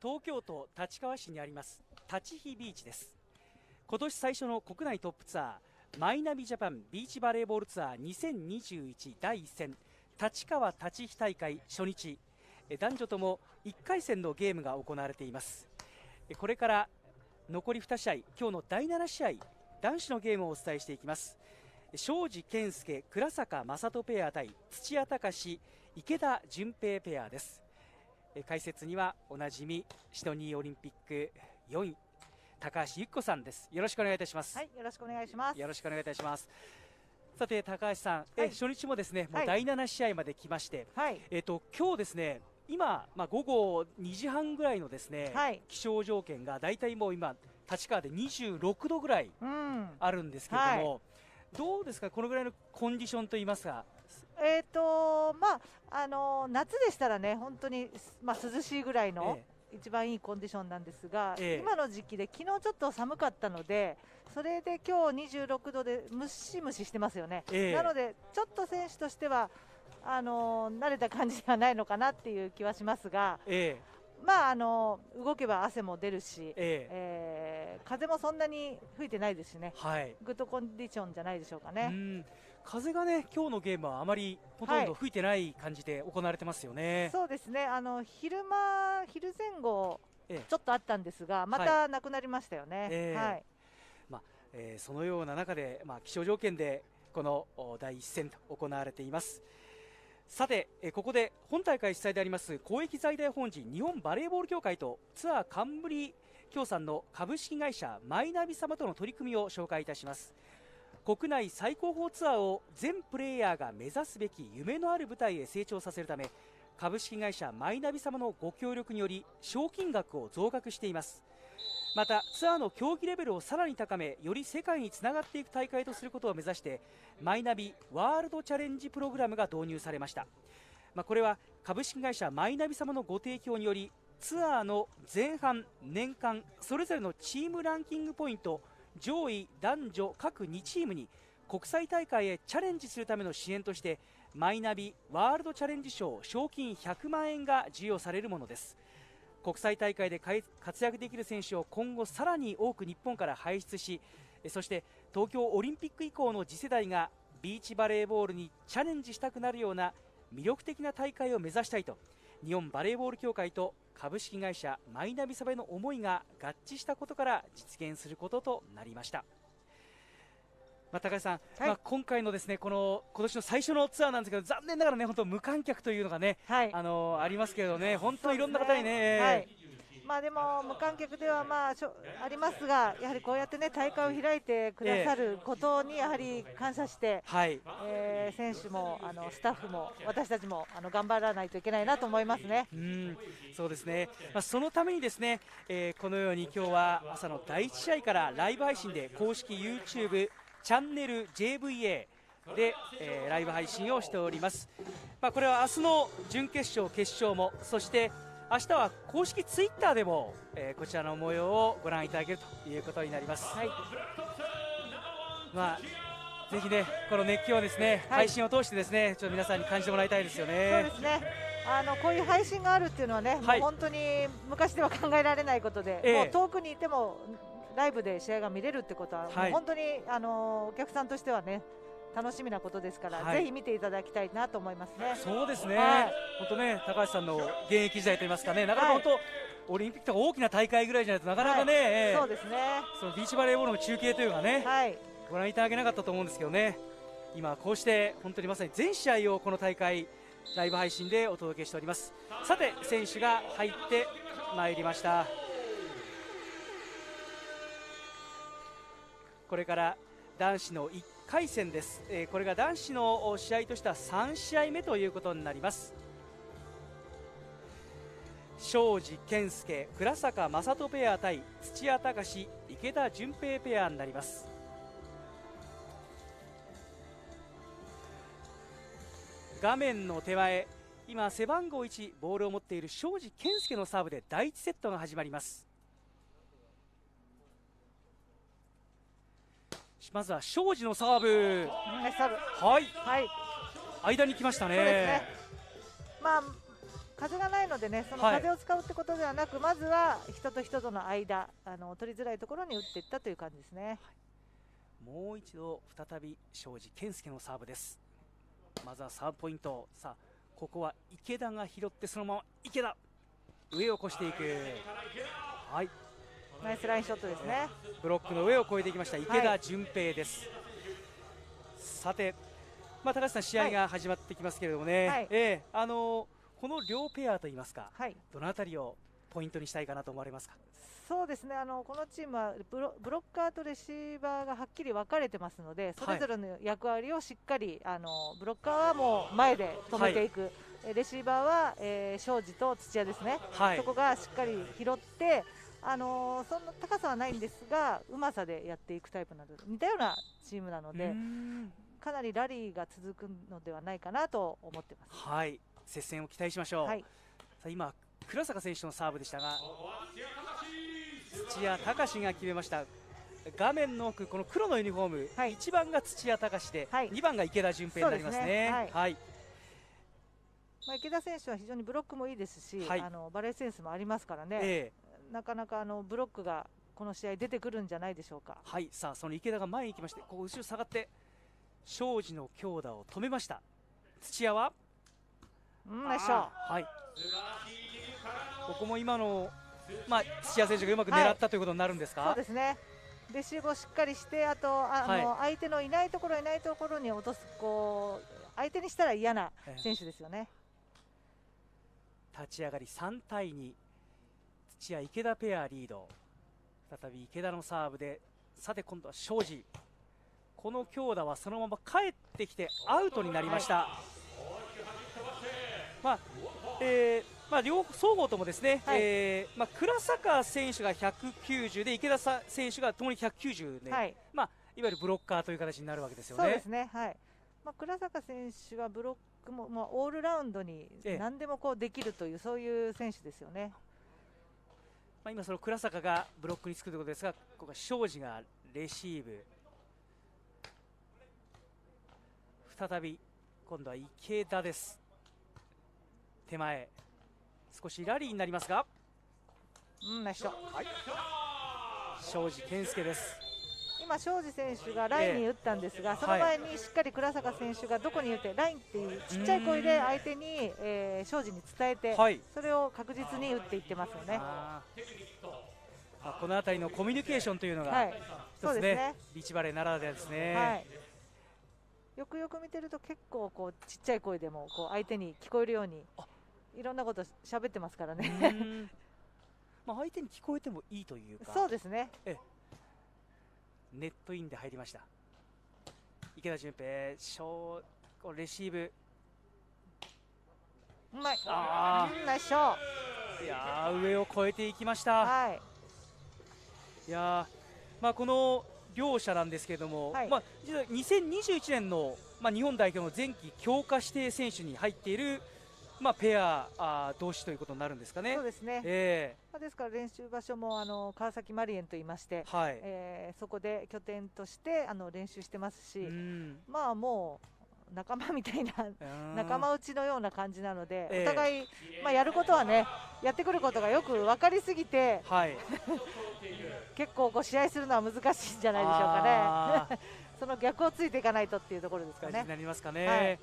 東京都立川市にあります立飛ビーチです。今年最初の国内トップツアーマイナビジャパンビーチバレーボールツアー2021第1戦立川立飛大会初日。男女とも1回戦のゲームが行われています。これから残り2試合今日の第7試合男子のゲームをお伝えしていきます。庄司健介倉坂正人ペア対土屋隆池田純平ペアです。解説にはおなじみシドニーオリンピック4位高橋由紀子さんです。よろしくお願いいたします。はいよろしくお願いします。よろしくお願いいたします。さて高橋さん、はい、え初日もですねもう第7試合まで来まして、はい、えっ、と今日ですね今、まあ、午後2時半ぐらいのですね、はい、気象条件が大体もう今立川で26度ぐらいあるんですけれども、うんはい、どうですかこのぐらいのコンディションといいますか？えっ、ー、とまああの夏でしたらね本当にまあ涼しいぐらいの、ええ。一番いいコンディションなんですが、ええ、今の時期で昨日ちょっと寒かったのでそれで今日26度でムシムシしてますよね、え、なのでちょっと選手としてはあの慣れた感じではないのかなっていう気はしますが、まああの動けば汗も出るし、ええ。ー、風もそんなに吹いてないですしね、はい、グッドコンディションじゃないでしょうかね。風がね今日のゲームはあまりほとんど吹いてない感じで行われてますよね。はい、そうですねあの昼間昼前後ちょっとあったんですが、またなくなりましたよね。はい、えー、はいまあえー、そのような中で、まあ、気象条件でこの第一戦と行われています。さて、えここで本大会主催であります公益財団法人日本バレーボール協会とツアー冠協賛の株式会社マイナビ様との取り組みを紹介いたします。国内最高峰ツアーを全プレーヤーが目指すべき夢のある舞台へ成長させるため株式会社マイナビ様のご協力により賞金額を増額しています。またツアーの競技レベルをさらに高めより世界につながっていく大会とすることを目指してマイナビワールドチャレンジプログラムが導入されました、まあ、これは株式会社マイナビ様のご提供によりツアーの前半年間それぞれのチームランキングポイント上位男女各2チームに国際大会へチャレンジするための支援としてマイナビワールドチャレンジ賞賞金100万円が授与されるものです。国際大会で活躍できる選手を今後さらに多く日本から輩出しそして東京オリンピック以降の次世代がビーチバレーボールにチャレンジしたくなるような魅力的な大会を目指したいと日本バレーボール協会と株式会社マイナビサバの思いが合致したことから実現することとなりました。まあ、高橋さん、はい、まあ、今回のですねこの今年の最初のツアーなんですけど残念ながらね本当無観客というのがね、はい、あのー、ありますけれどね本当いろんな方にね、ねはい、まあでも無観客ではまあありますがやはりこうやってね大会を開いてくださることにやはり感謝して、はい、えー、選手もあのスタッフも私たちもあの頑張らないといけないなと思いますね。うんそうですね。まあそのためにですね、えー、このように今日は朝の第1試合からライブ配信で公式 YouTube チャンネル JVA で、えー、ライブ配信をしております。まあこれは明日の準決勝決勝もそして明日は公式ツイッターでも、えー、こちらの模様をご覧いただけるということになります。はい、まあぜひねこの熱気をですね、はい、配信を通してですねちょっと皆さんに感じてもらいたいですよね。そうですね。あのこういう配信があるっていうのはね、はい、もう本当に昔では考えられないことで、えー、もう遠くにいてもライブで試合が見れるってことは、はい、本当にあのお客さんとしてはね楽しみなことですから、はい、ぜひ見ていただきたいなと思いますね。そうですね。本当ね、高橋さんの現役時代といいますかね、なかなか本当、はい、オリンピックとか大きな大会ぐらいじゃないとなかなかね、はいそうですね。そのビーチバレーボールの中継というかね、はい、ご覧いただけなかったと思うんですけどね。今こうして本当にまさに全試合をこの大会ライブ配信でお届けしております。さて選手が入ってまいりました。これから男子の1回戦です、えー、これが男子の試合としては3試合目ということになります。庄司健介倉坂正人ペア対土屋隆池田純平ペアになります。画面の手前今背番号1ボールを持っている庄司健介のサーブで第1セットが始まります。まずは庄司のサーブ。ナイスサーブ。はい。はい。間に来ましたね。ねまあ風がないのでねその風を使うってことではなく、はい、まずは人と人との間あの取りづらいところに打っていったという感じですね、はい、もう一度再び庄司健介のサーブですまずはサーブポイントさあここは池田が拾ってそのまま池田上を越していくはいナイスラインショットですね。ブロックの上を越えていきました。池田純平です、はい、さてまあ、高橋さん、試合が始まってきますけれどもね、はい、えー、あのー、この両ペアといいますか、はい、どのあたりをポイントにしたいかなと思われますか？そうですね。あのこのチームはブロブロッカーとレシーバーがはっきり分かれてますのでそれぞれの役割をしっかり、あのブロッカーはもう前で止めていく、はい、レシーバーは、えー、庄司と土屋ですね、はい、そこがしっかり拾ってあのー、そんな高さはないんですがうまさでやっていくタイプなので似たようなチームなのでかなりラリーが続くのではないかなと思ってます。はい。接戦を期待しましょう、はい、さあ今倉坂選手のサーブでしたが土屋隆が決めました。画面の奥この黒のユニフォーム、はい、1番が土屋隆で、はい、2番が池田純平になりますね。はい、はい。まあ、池田選手は非常にブロックもいいですし、はい、あのバレーセンスもありますからね、えー、なかなかあのブロックがこの試合出てくるんじゃないでしょうか。はいさあその池田が前に行きましてここ後ろ下がって庄司の強打を止めました。土屋は？うんナイスショはい。ここも今のまあ土屋選手がうまく狙った、はい、ということになるんですか？そうですね。レシーブをしっかりしてあとあの、はい、相手のいないところいないところに落とすこう相手にしたら嫌な選手ですよね、立ち上がり3対2土屋池田ペアリード。再び池田のサーブでさて今度は庄司。この強打はそのまま帰ってきてアウトになりました、はい、まあえーまあ、両双方ともですね、はい、えー、まあ、倉坂選手が190で池田選手がともに190で、はい、まあ、いわゆるブロッカーという形になるわけですよね。そうですね、はい。まあ、倉坂選手はブロックも、まあ、オールラウンドに何でもこうできるという、ええ、そういう選手ですよね。まあ、今、その倉坂がブロックにつくということですが、ここは庄司がレシーブ。再び今度は池田です。手前。少しラリーになりますが。うんナイスショッはい。庄司健介です今庄司選手がラインに打ったんですが、えー、その前にしっかり倉坂選手がどこに打ってラインっていうちっちゃい声で相手に、えー、庄司に伝えて、はい、それを確実に打っていってますよね。あこの辺りのコミュニケーションというのが、はい、一つね、ね、ビーチバレーならではですね。はい。よくよく見てると結構こうちっちゃい声でもこう相手に聞こえるようにいろんなこと喋ってますからね。まあ相手に聞こえてもいいというか。そうですねネットインで入りました。池田純平小レシーブ。うまい。あナイスショー。いや上を越えていきました、はい、いやまあこの両者なんですけれども、はい、まあ、実は2021年の、まあ、日本代表の前期強化指定選手に入っている、まあ、ペアあ同士ということになるんですかね。そうですね、えー、まあ、ですから練習場所もあの川崎マリエンといいまして、はい、えー、そこで拠点としてあの練習してますし、まあもう仲間みたいな仲間内のような感じなので、えー、お互い、まあ、やることはねやってくることがよく分かりすぎて、はい、結構こう試合するのは難しいんじゃないでしょうかね。その逆をついていかないとっていうところですかね。なりますかね。はい、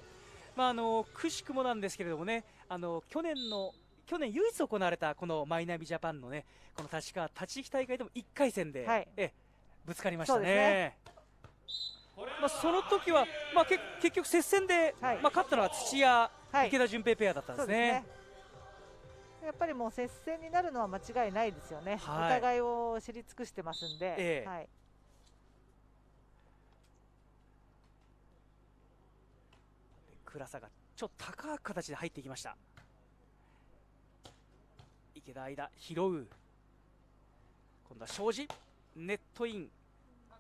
まああのくしくもなんですけれどもね、あの去年の去年唯一行われたこのマイナビジャパンのねこの立川立ち引き大会でも1回戦で、はい、えぶつかりましたね。まあ、その時は、まあ、け結局接戦で、はい、まあ、勝ったのは土屋、はい、池田純平ペアだったんですね。ね。やっぱりもう接戦になるのは間違いないですよね、はい、お互いを知り尽くしてますんで。ええ、はい倉さがちょっと高い形で入っていきました。池田間拾う。今度は庄司ネットイン。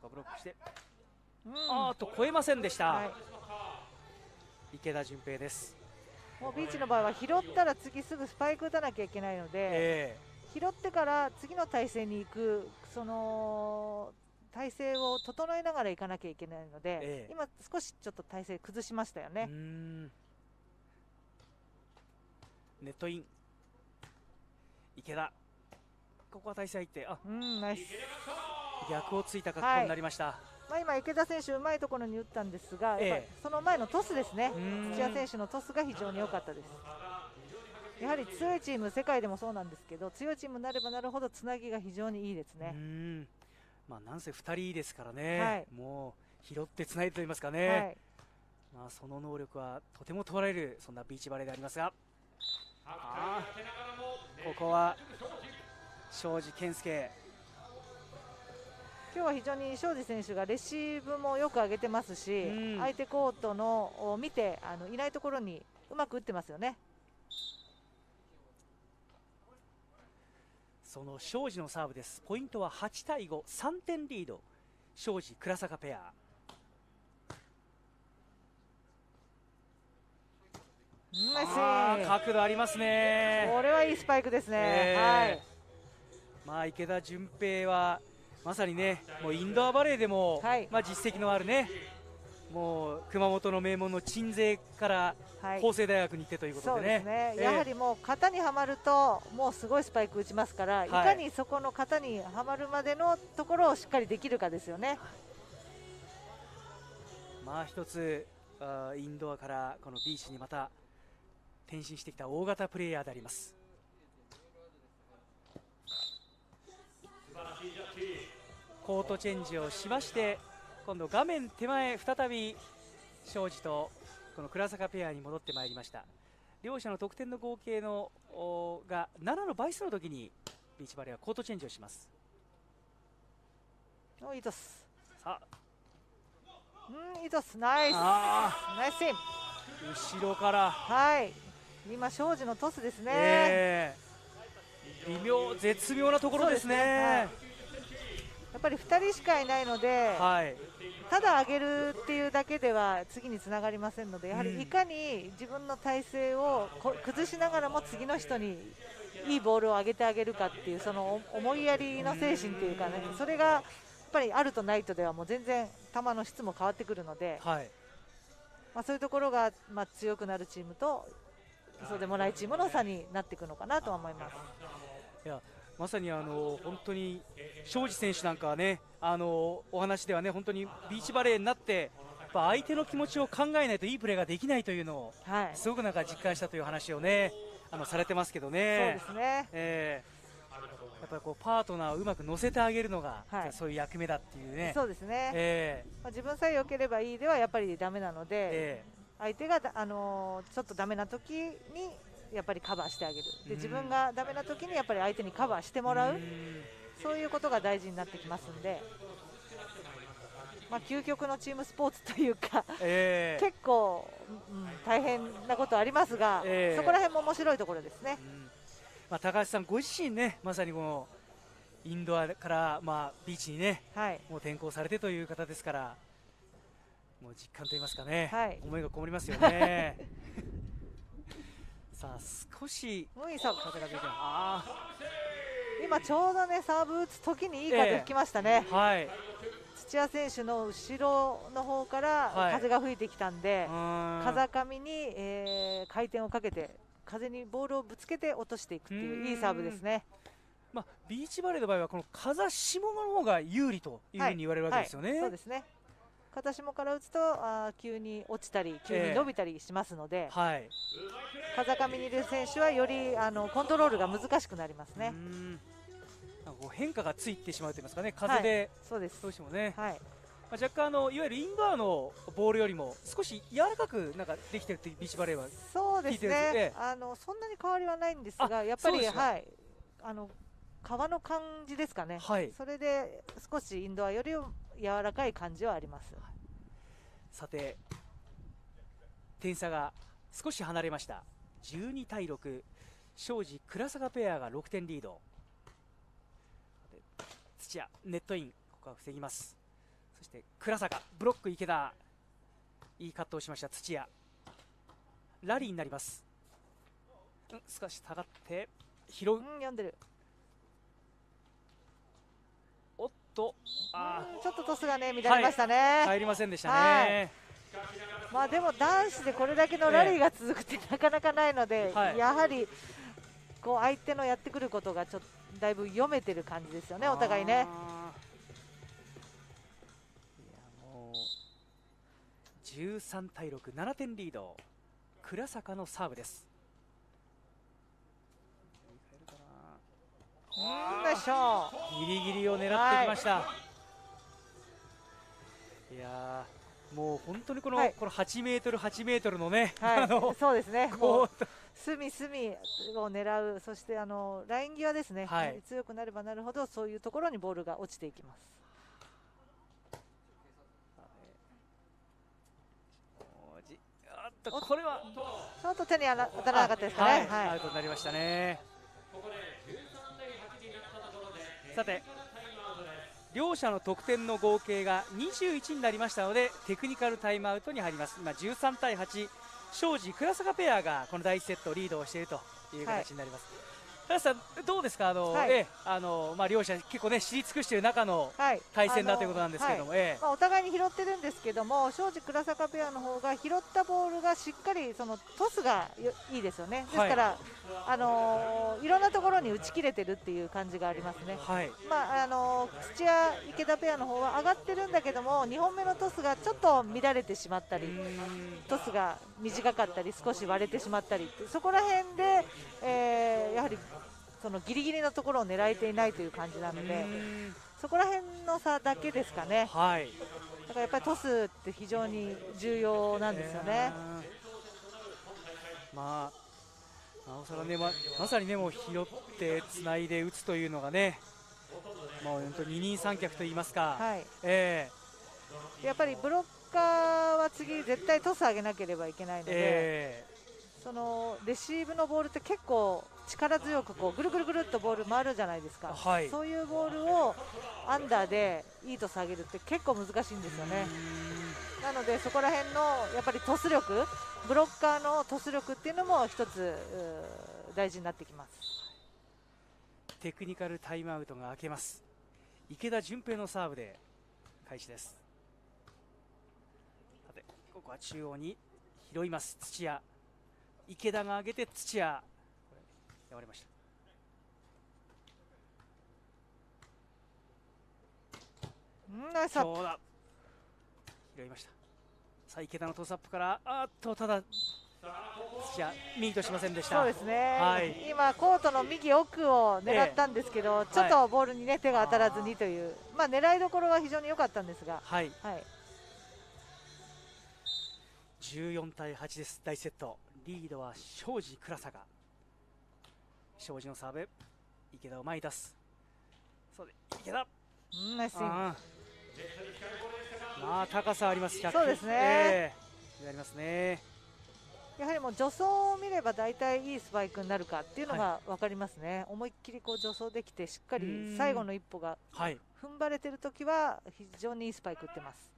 ブロックして。あーと超えませんでした、はい、池田純平です。もうビーチの場合は拾ったら次すぐスパイク打たなきゃいけないので、えー、拾ってから次の体勢に行くその体勢を整えながら行かなきゃいけないので、えー、今少しちょっと体勢崩しましたよね。ネットイン。池田。ここは対戦相手あ。うんナイス。逆をついた格好になりました、はい、まあ、今、池田選手うまいところに打ったんですが、ええ、その前のトスですね。土屋選手のトスが非常に良かったです。やはり強いチーム世界でもそうなんですけど強いチームになればなるほどつなぎが非常にいいですねまあ、なんせ2人ですからね、はい、もう拾ってつないでと言いますかね、はい、まあ、その能力はとても問われるそんなビーチバレーでありますが。ここは庄司健介。今日は非常に庄司選手がレシーブもよく上げてますし、うん、相手コートのを見てあのいないところにうまく打ってますよね。その庄司のサーブです。ポイントは8対53点リード。庄司倉坂ペア。角度ありますね。これはいいスパイクですね、えー、はい。まあ池田純平はまさにねもうインドアバレーでも、はい、まあ実績のあるねもう熊本の名門の鎮西から法政大学に行ってということでね。ね。えー、やはりもう型にはまるともうすごいスパイク打ちますから、はい、いかにそこの型にはまるまでのところをしっかりできるかですよね。まあ一つあインドアからこのビーチにまた転身してきた大型プレーヤーであります。コートチェンジをしまして今度画面手前再び庄司とこの倉坂ペアに戻ってまいりました。両者の得点の合計のが7の倍数の時にビーチバレーはコートチェンジをします。おいいトス。さあ。うんいいトス。ナイス。ナイス後ろから。はい。今庄司のトスですね、えー、微妙絶妙なところですね、やっぱり2人しかいないので、はい、ただ上げるっていうだけでは次につながりませんのでやはりいかに自分の体勢を崩しながらも次の人にいいボールを上げてあげるかっていうその思いやりの精神というかねそれがやっぱりあるとないとではもう全然球の質も変わってくるので、はい、まあ、そういうところがまあ強くなるチームとそうでもないチームの差になっていくのかなとは思います。いやまさにあの本当に庄司選手なんかはねあのお話ではね本当にビーチバレーになって相手の気持ちを考えないといいプレーができないというのを、はい、すごくなんか実感したという話をねあのされてますけどね。そうですね。えー、やっぱりこうパートナーをうまく乗せてあげるのが、はい、そういう役目だっていうね。そうですね。えー、まあ、自分さえ良ければいいではやっぱりだめなので、えー、相手があのー、ちょっとだめな時にやっぱりカバーしてあげる。で自分がだめな時にやっぱり相手にカバーしてもらう。そういうことが大事になってきますんで。まあ、究極のチームスポーツというか、えー、結構、うん、大変なことありますが、えー、そこら辺も面白いところですね、まあ、高橋さんご自身ねまさにこのインドアから、まあ、ビーチにね、はい、もう転向されてという方ですからもう実感といいますかね、はい、思いがこもりますよね。さあ少し風が吹いてあ今ちょうどねサーブ打つ時にいい風吹きましたね、えー、はい。土屋選手の後ろの方から風が吹いてきたんで、はい、風上に、えー、回転をかけて風にボールをぶつけて落としていくっていういいサーブですね。まあ、ビーチバレーの場合はこの風下の方が有利というふうに言われるわけですよね。はい。はい、そうですね片下から打つとあ急に落ちたり急に伸びたりしますので、えーはい、風上にいる選手はよりあのコントロールが難しくなりますね。なんかこう変化がついてしまうと言いますかね風で、はい、そうです。どうしてもね、はい。まあ、若干あのいわゆるインドアのボールよりも少し柔らかくなんかできてるってビーチバレーは。そうですね、ええ、あのそんなに変わりはないんですがやっぱりはい。あの皮の感じですかね、はい、それで少しインドアより柔らかい感じはあります。さて点差が少し離れました。12対6庄司倉坂ペアが6点リード。土屋ネットイン。ここは防ぎます。そして倉坂ブロック池田。いいカットをしました土屋。ラリーになります、うん、少し下がって拾う、うん、読んでるおっとあちょっとトスがね乱れましたね、はい、入りませんでしたね、はい、まあでも男子でこれだけのラリーが続くってなかなかないので、はい、やはりこう相手のやってくることがちょっとだいぶ読めてる感じですよね、お互いね。いやもう13対6、7点リード、倉坂のサーブです。ギリギリを狙ってきました。はい、いやもう本当にこの、はい、この8メートル8メートルのね、はい、あのそうですね。隅隅を狙う、そしてあのライン際ですね、はい、強くなればなるほどそういうところにボールが落ちていきます。あっとこれはちょっと手に当たらなかったですかね。はい、アウトになりましたね。さて両者の得点の合計が21になりましたのでテクニカルタイムアウトに入ります。今13対8庄司倉坂ペアがこの第1セットリードをしているという形になります、はい高さん、どうですか、あの、はい、えあのまあ、両者、結構ね、知り尽くしている中の対戦だということなんですけども、はい、えまあ、お互いに拾ってるんですけども、庄司倉坂ペアの方が拾ったボールがしっかりそのトスがいいですよね、ですから、はいあのー、いろんなところに打ち切れてるっていう感じがありますね、はい。まああのー、土屋、池田ペアの方は上がってるんだけども、2本目のトスがちょっと乱れてしまったり、トスが短かったり、少し割れてしまったり、そこら辺で、えー、やはりそのギリギリのところを狙えていないという感じなのでそこら辺の差だけですかね、はい、だからやっぱりトスって非常に重要なんですよね。まあ、なおさらね、ままさにねもう拾ってつないで打つというのがね、もう本当二人三脚と言いますか、はい。えー、やっぱりブロッカーは次絶対トス上げなければいけないので、えー、そのレシーブのボールって結構力強くこうぐるぐるぐるっとボール回るじゃないですか、はい、そういうボールをアンダーでいいと下げるって結構難しいんですよね。なのでそこら辺のやっぱりトス力ブロッカーのトス力っていうのも一つ大事になってきます。テクニカルタイムアウトが明けます。池田純平のサーブで開始です。さてここは中央に拾います。土屋。池田が上げて土屋われました。うんナイスそうだ拾いました。さあ池田のトスアップからあっとただじゃミートしませんでした。そうですね、はい、今コートの右奥を狙ったんですけど、えちょっとボールにね手が当たらずにというまあ狙いどころは非常に良かったんですがはい、はい、14対8です。第セット。リードは庄司倉坂庄司のサーブ。池田を前に出す。そうで池田。うんナイスまあ高さあります。そうですね、えー、ありますね。やはりもう助走を見れば大体いいスパイクになるかっていうのが分かりますね、はい、思いっきりこう助走できてしっかり最後の一歩が踏ん張れてるときは非常にいいスパイク打ってます。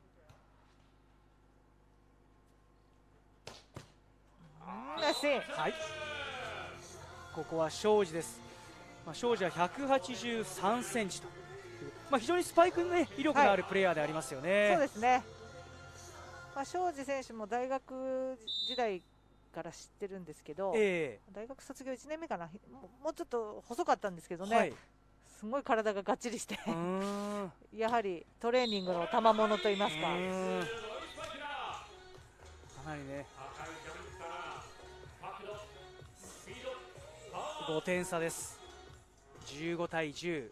はいここは庄司です、まあ、庄司は183センチとまあ、非常にスパイクの、ね、威力のあるプレーヤーでありますよね。はい、そうですね。まあ、庄司選手も大学時代から知ってるんですけど、えー、大学卒業1年目かな。もうちょっと細かったんですけどね、はい、すごい体ががっちりして やはりトレーニングの賜物といいますか。かなりね5点差です。15対10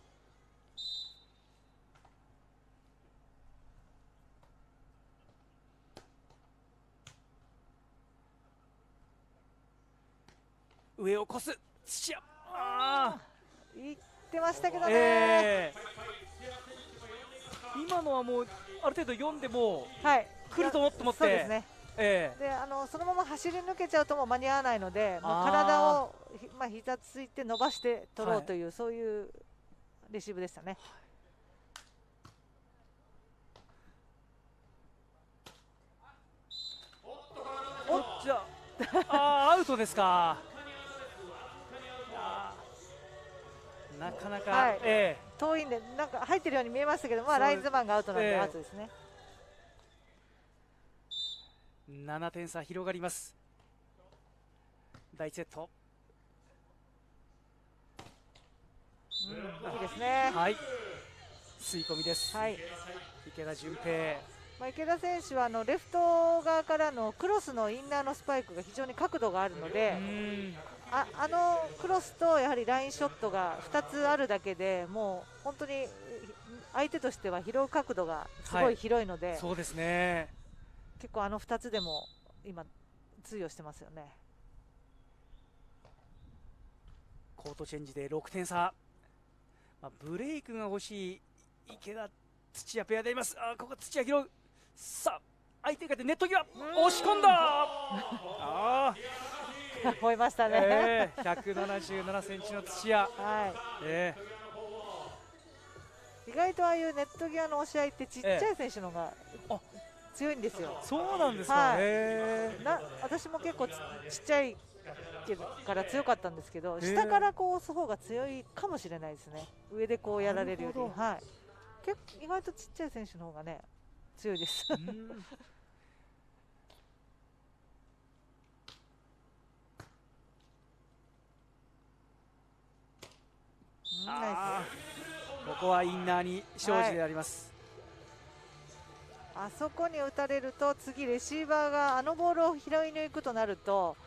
上を越す。土屋。あいってましたけどね、えー、今のはもうある程度読んでも、はい、来ると思って思って。そうですね。ええ、であのそのまま走り抜けちゃうともう間に合わないのでもう体をまあ膝ついて伸ばして取ろうという、はい、そういうレシーブでしたね。おっじゃあアウトですか。なかなか、はい、ええ、遠いんでなんか入ってるように見えましたけど、まあラインズマンがアウトなんでアウトですね。7点差広がります。第1セット、うん、いいですね。はい。吸い込みです、はい、池田純平。まあ、池田選手はあのレフト側からのクロスのインナーのスパイクが非常に角度があるのでああのクロスとやはりラインショットが2つあるだけでもう本当に相手としては拾う角度がすごい広いので、はい、そうですね。結構あの2つでも今通用してますよね。コートチェンジで6点差、まあ、ブレイクが欲しい。池田土屋ペアであります。あここ土屋拾うさあ相手がネット際。押し込んだ。あ吠えましたね、えー、177センチの土屋、はい。えー、意外とああいうネット際の押し合いってちっちゃい選手のが強いんですよ、そうなんですか、はい、な私も結構ちっちゃいから強かったんですけど下からこう押す方が強いかもしれないですね。上でこうやられるより。はい。結構意外とちっちゃい選手の方がね強いです。ここはインナーに庄司であります、はい、あそこに打たれると次レシーバーがあのボールを拾いに行くとなると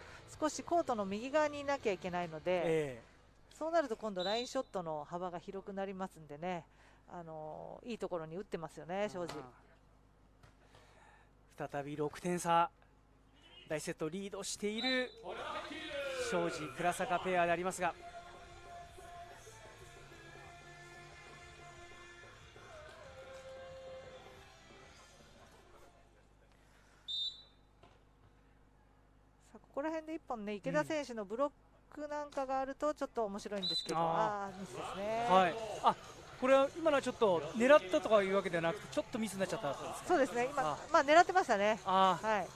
少しコートの右側にいなきゃいけないので、えー、そうなると今度ラインショットの幅が広くなりますんでね。あのいいところに打ってますよね庄司。再び6点差。第セットリードしている庄司倉坂ペアでありますが辺で1本ね池田選手のブロックなんかがあるとちょっと面白いんですけど、うん、ああミスですね。はい。あこれは今のはちょっと狙ったとかいうわけではなくてちょっとミスになっちゃったそうですね。今まあ狙ってましたね。あはい。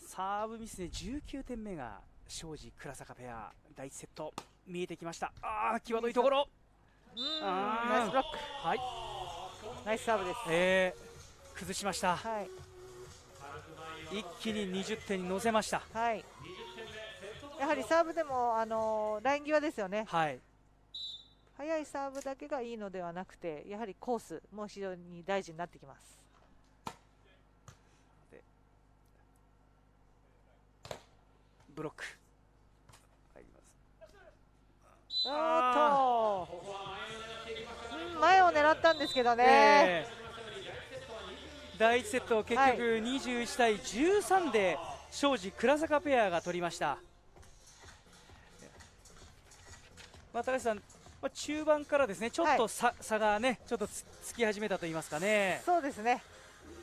サーブミスで19点目が庄司倉坂ペア第1セット見えてきました。ああ際どいところ。ナイスブロック。はい。ナイスサーブです、えー、崩しました、はい、一気に20点に乗せました。はい。やはりサーブでも、あのー、ライン際ですよね。はい。速いサーブだけがいいのではなくて、やはりコースも非常に大事になってきます。ブロック。おっと、前を狙ったんですけどね。えー第1セット結局21対13で庄司倉坂ペアが取りました、まあ、高橋さん、まあ、中盤からですねちょっと差はい、差がねちょっとつつき始めたと言いますかね。そうですね。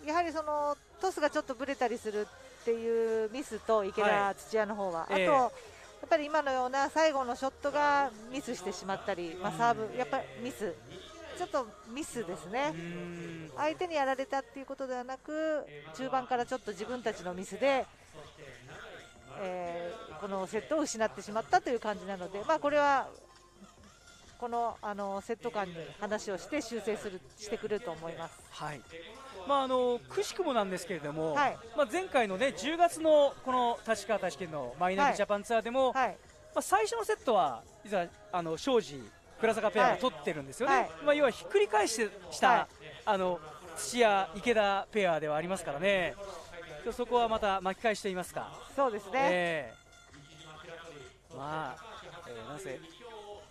やはりそのトスがちょっとぶれたりするっていうミスと池田、土屋の方は、あと、えー、やっぱり今のような最後のショットがミスしてしまったり、まあ、サーブ、やっぱりミスちょっとミスですね、相手にやられたっていうことではなく、中盤からちょっと自分たちのミスで、えー、このセットを失ってしまったという感じなので、まあ、これはこのあのセット間に話をして修正するしてくると思います。はい。まあ、あのくしくもなんですけれども、はい、まあ、前回の、ね、10月のこの立川大使県のマイナビジャパンツアーでも、はい、まあ、最初のセットは実はあの庄司倉坂ペアが取ってるんですよね、はい、まあ、要はひっくり返してした、はい、あの土屋、池田ペアではありますからね、そこはまた巻き返していますか。そうですね、えー、まあ、えー、なんせ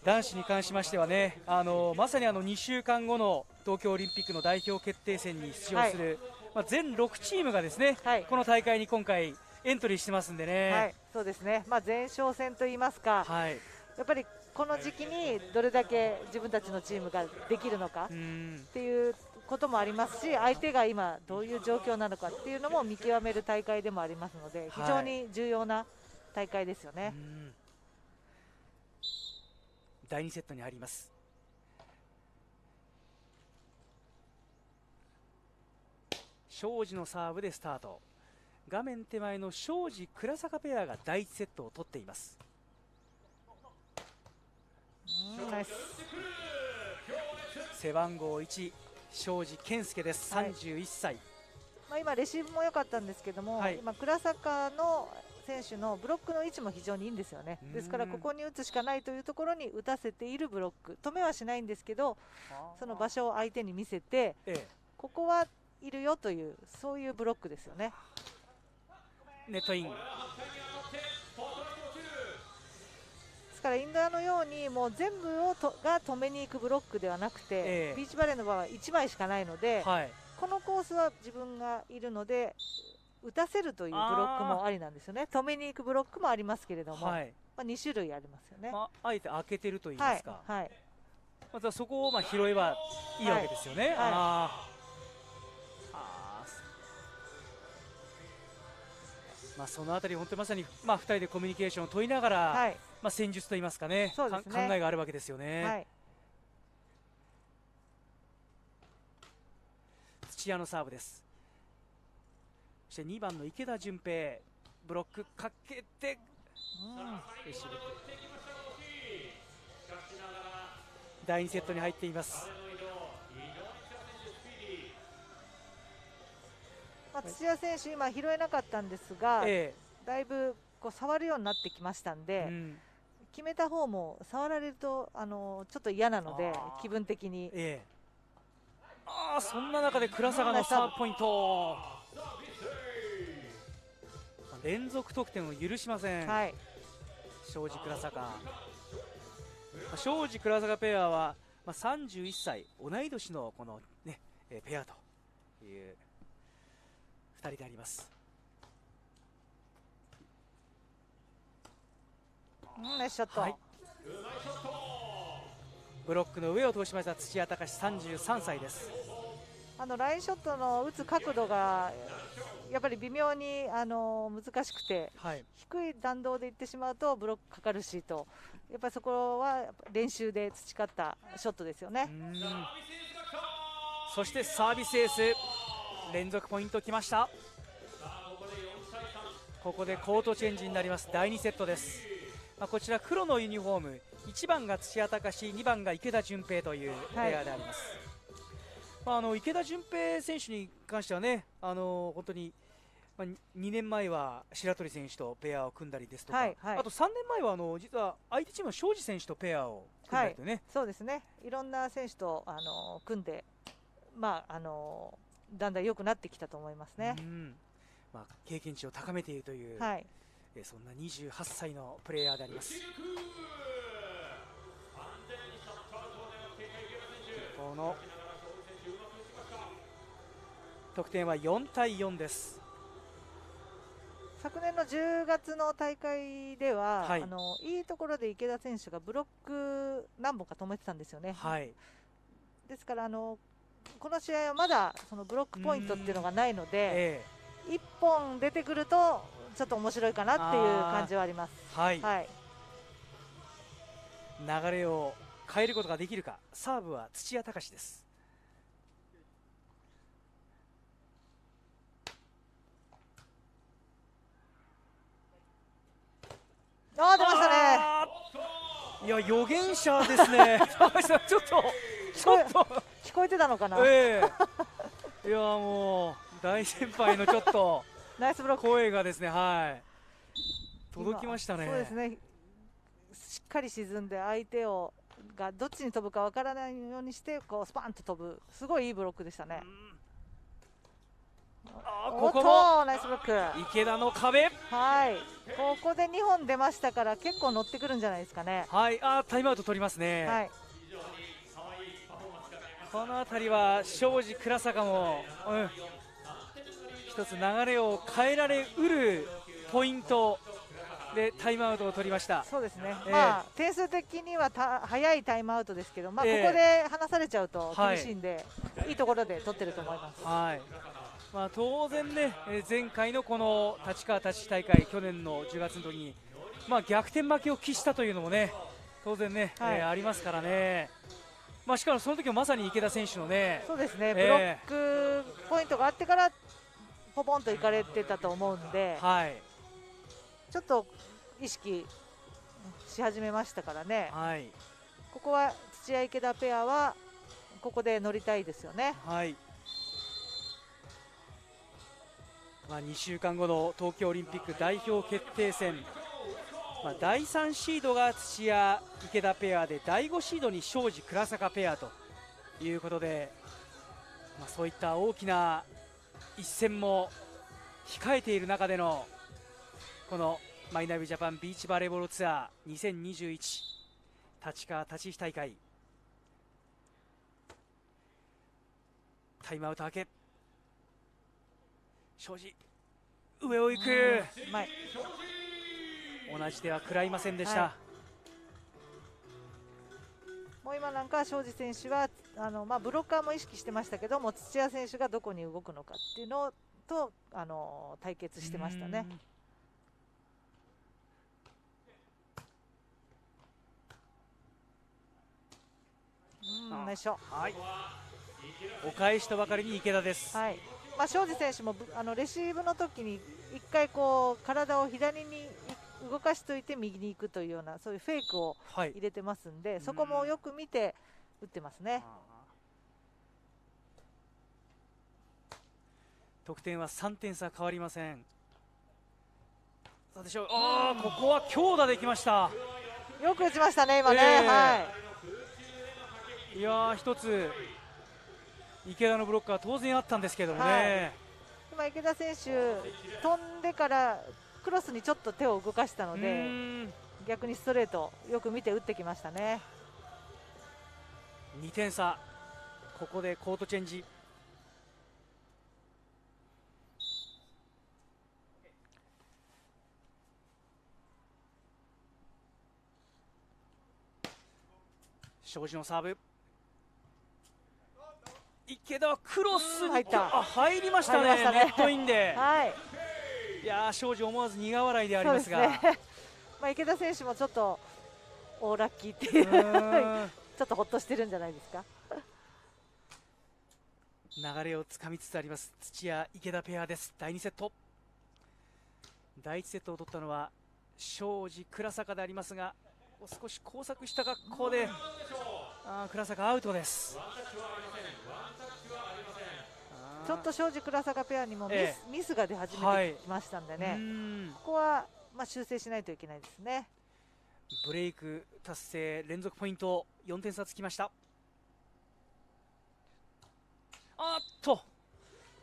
男子に関しましてはね、あのまさにあの2週間後の東京オリンピックの代表決定戦に出場する、はい、まあ、全6チームがですね、はい、この大会に今回エントリーしてますんでね。はい、そうですね。まあ前哨戦と言いますか、はい、やっぱりこの時期にどれだけ自分たちのチームができるのかっていうこともありますし相手が今どういう状況なのかっていうのも見極める大会でもありますので非常に重要な大会ですよね。はい、第2セットに入ります。庄司のサーブでスタート。画面手前の庄司倉坂ペアが第1セットを取っています背番号1庄司健介です、31歳。まあ、今、レシーブも良かったんですけども、はい、今、倉坂の選手のブロックの位置も非常にいいんですよね、ですからここに打つしかないというところに打たせているブロック、止めはしないんですけど、その場所を相手に見せて、ええ、ここはいるよという、そういうブロックですよね。ネットインですからインドアのようにもう全部をとが止めに行くブロックではなくて、ええ、ビーチバレーの場合は1枚しかないので、はい、このコースは自分がいるので打たせるというブロックもありなんですよね。止めに行くブロックもありますけれども、はい、まあ、2種類ありますよね、まあ、あえて開けてると言いますか、はい、はい、またそこをまあ拾えばいいわけですよね。はい、あまあ、そのあたり、本当にまさに、まあ、2人でコミュニケーションを取りながら、はい、まあ、戦術といいますかね、ね。考えがあるわけですよね。はい、土屋のサーブです。そして2番の池田純平。ブロックかけて、第2セットに入っています。まあ、土屋選手、今拾えなかったんですが、ええ、だいぶこう触るようになってきましたんで、うん、決めた方も触られるとあのちょっと嫌なので、気分的に。ええ、あそんな中で倉坂のサーブポイント。連続得点を許しません、はい、庄司倉坂。庄司倉坂ペアは、まあ、31歳同い年のこの、ね、ペアという2人でありますナイスショット、はい、ブロックの上を通しました土屋隆33歳です。あのラインショットの打つ角度がやっぱり微妙にあの難しくて、はい、低い弾道でいってしまうとブロックかかるしと。やっぱりそこは練習で培ったショットですよね。そしてサービスエース連続ポイントきました。ここでコートチェンジになります。第2セットです、まあ、こちら黒のユニフォーム1番が土屋隆2番が池田純平というペアであります、はいまあ、あの池田純平選手に関してはね、あの本当にまあ、2年前は白鳥選手とペアを組んだりですとか、はいはい、あと3年前はあの実は相手チームの庄司選手とペアを組んだりとね、はい、そうですね。いろんな選手とあの組んで、まあ、あのだんだん良くなってきたと思いますね、まあ、経験値を高めているという、はい、えそんな28歳のプレーヤーであります。この得点は4対4です。昨年の10月の大会では、はい、あのいいところで池田選手がブロック何本か止めてたんですよね。はい、ですからあのこの試合はまだそのブロックポイントっていうのがないので、ええ、1本出てくるとちょっと面白いかなっていう感じはあります。はい、はい、流れを変えることができるか。サーブは土屋隆です。あ出ましたね。いや予言者ですね。ちょっとちょっと。聞こえてたのかな、えー、いやもう大先輩のちょっとナイスブロック。声がですねはい。届きましたね。そうですね。しっかり沈んで相手をがどっちに飛ぶかわからないようにしてこうスパンと飛ぶ。すごいいいブロックでしたね。あここもナイスブロック。池田の壁。はい。ここで2本出ましたから結構乗ってくるんじゃないですかね。はい。あタイムアウト取りますね。はい。この辺りは庄司倉坂も、うん、一つ流れを変えられうるポイント。でタイムアウトを取りました。そうですね、えー、まあ点数的にはた早いタイムアウトですけど、まあ、ここで離されちゃうと厳しいんで、はい、いいところで取ってると思います。はい。まあ、当然ね、え前回のこの立川立ち大会、去年の10月の時に、まあ、逆転負けを喫したというのもね、当然ね、はい、えー、ありますからね。まあ、しかもその時はまさに池田選手のね、そうですね、ブロックポイントがあってから、ポポンといかれてたと思うんで、はい、ちょっと意識し始めましたからね、はい、ここは土屋池田ペアは、ここで乗りたいですよね。はい。まあ、2週間後の東京オリンピック代表決定戦、まあ、第3シードが土屋、池田ペアで第5シードに庄司、倉坂ペアということで、まあ、そういった大きな一戦も控えている中でのこのマイナビジャパンビーチバレーボールツアー2021立川立飛大会。タイムアウト明け。庄司。上を行く、同じでは食らいませんでした、はいもう今なんか庄司選手はあの、まあ、ブロッカーも意識してましたけども土屋選手がどこに動くのかっていうのとあの対決してましたね。うん、ナイスはい。お返しとばかりに池田です。はい。まあ庄司選手もあのレシーブの時に一回こう体を左に動かしておいて右に行くというようなそういうフェイクを入れてますんで、はい、そこもよく見て打ってますね。得点は3点差変わりません。さあでしょう。ああここは強打できました。よく打ちましたね今ね。えー、はい。いや一つ池田のブロックは当然あったんですけどもね。はい、今池田選手飛んでからクロスにちょっと手を動かしたので逆にストレートよく見て打ってきましたね。2点差。ここでコートチェンジ。庄司のサーブ。池田クロス入った。あ入りましたね、ね、ネットインで、はい、いや庄司思わず苦笑いでありますが、ね、まあ池田選手もちょっと大ラッキーっていう ちょっとほっとしてるんじゃないですか。流れをつかみつつあります。土屋池田ペアです。第2セット。第1セットを取ったのは庄司倉坂でありますが少し交錯した格好で。あ倉坂アウトですちょっと庄司倉坂ペアにもミスええ、ミスが出始めてきましたんでね、はい、ここはまあ修正しないといけないですね。ブレイク達成連続ポイント4点差つきました。あっと、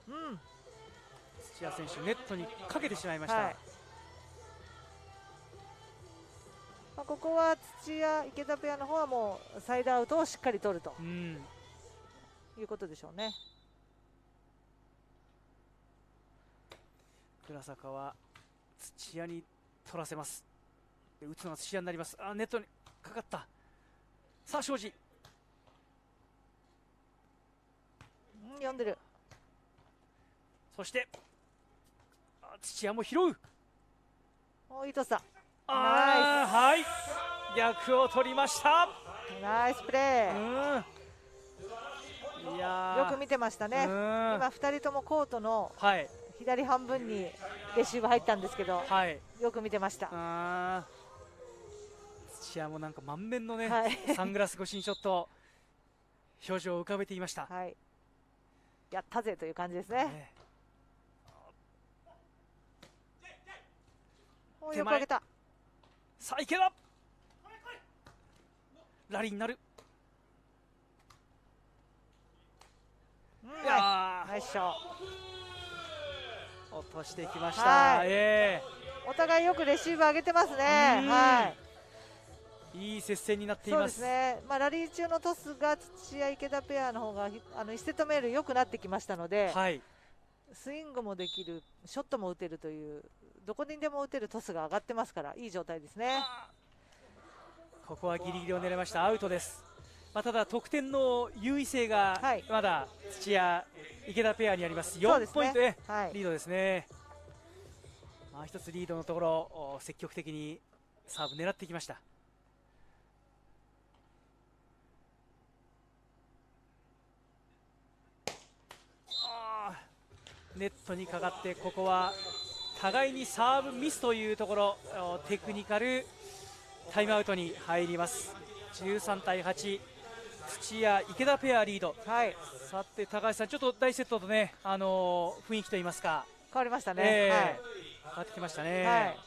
うん、土屋選手ネットにかけてしまいました、はい、まあ、ここは土屋池田ペアの方はもうサイドアウトをしっかり取ると、うん、いうことでしょうね。倉坂は土屋に取らせます。打つのは土屋になります。あネットにかかった。さあ庄司。読んでる。そして土屋も拾う。おいとさあはい。逆を取りました。ナイスプレー。いやよく見てましたね。今2人ともコートの、はい左半分にレシーブ入ったんですけど、はい、よく見てました。土屋もなんか満面のね、はい、サングラス越しにちょっと表情を浮かべていました、はい、やったぜという感じですね。ね。およく上げた。さあ池田。ラリーになる、うん、ナイスショー落としてきました、えー、お互いよくレシーブ上げてますね。はい。いい接戦になっています。ね、まあ、ラリー中のトスが土屋池田ペアの方があの1セット目より良くなってきましたので、はい、スイングもできるショットも打てるというどこにでも打てるトスが上がってますからいい状態ですね。ここはギリギリを狙いました。アウトですまあ、ただ得点の優位性がまだ土屋、池田ペアにあります、4ポイントでリードですね、まあ、一つリードのところ積極的にサーブ狙っていきました。ネットにかかってここは互いにサーブミスというところテクニカルタイムアウトに入ります。13対8土屋、池田ペアリード、はい、さて高橋さん、ちょっと第セットとね、あのー、雰囲気といいますか、変わりましたね、えー、はい、変わってきましたね、はい。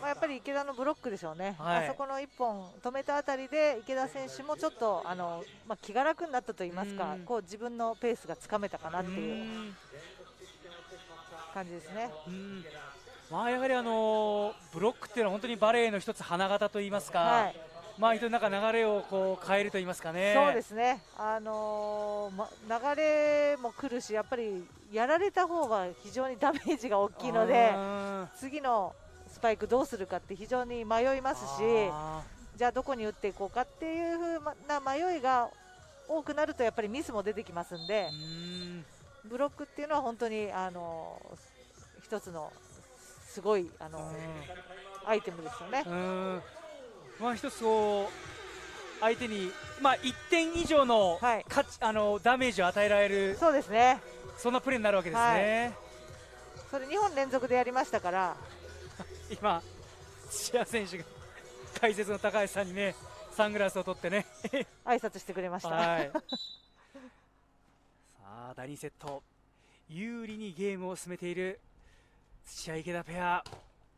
まあ、やっぱり池田のブロックでしょうね、はい、あそこの1本止めたあたりで池田選手もちょっとあの、まあ、気が楽になったといいますか、こう自分のペースがつかめたかなっていう感じですね。まあ、やはりあのブロックっていうのは本当にバレーの一つ花形といいますか、はい、まあ、なんか流れをこう変えると言いますかね。そうですね。あのー、ま、流れも来るし、やっぱりやられた方が非常にダメージが大きいので、次のスパイクどうするかって非常に迷いますし、じゃあどこに打っていこうかっていうふうな迷いが多くなるとやっぱりミスも出てきますんで、んブロックっていうのは本当にあのー、一つのすごいあのー、アイテムですよね。まあ、一つこう相手に、まあ、1点以上の,、はい、価値あのダメージを与えられるそうですね。そんなプレーになるわけですね、はい、それ2本連続でやりましたから。今、土屋選手が解説の高橋さんにねサングラスを取ってね。挨拶してくれました、はい、さあ第2セット。有利にゲームを進めている土屋池田ペア。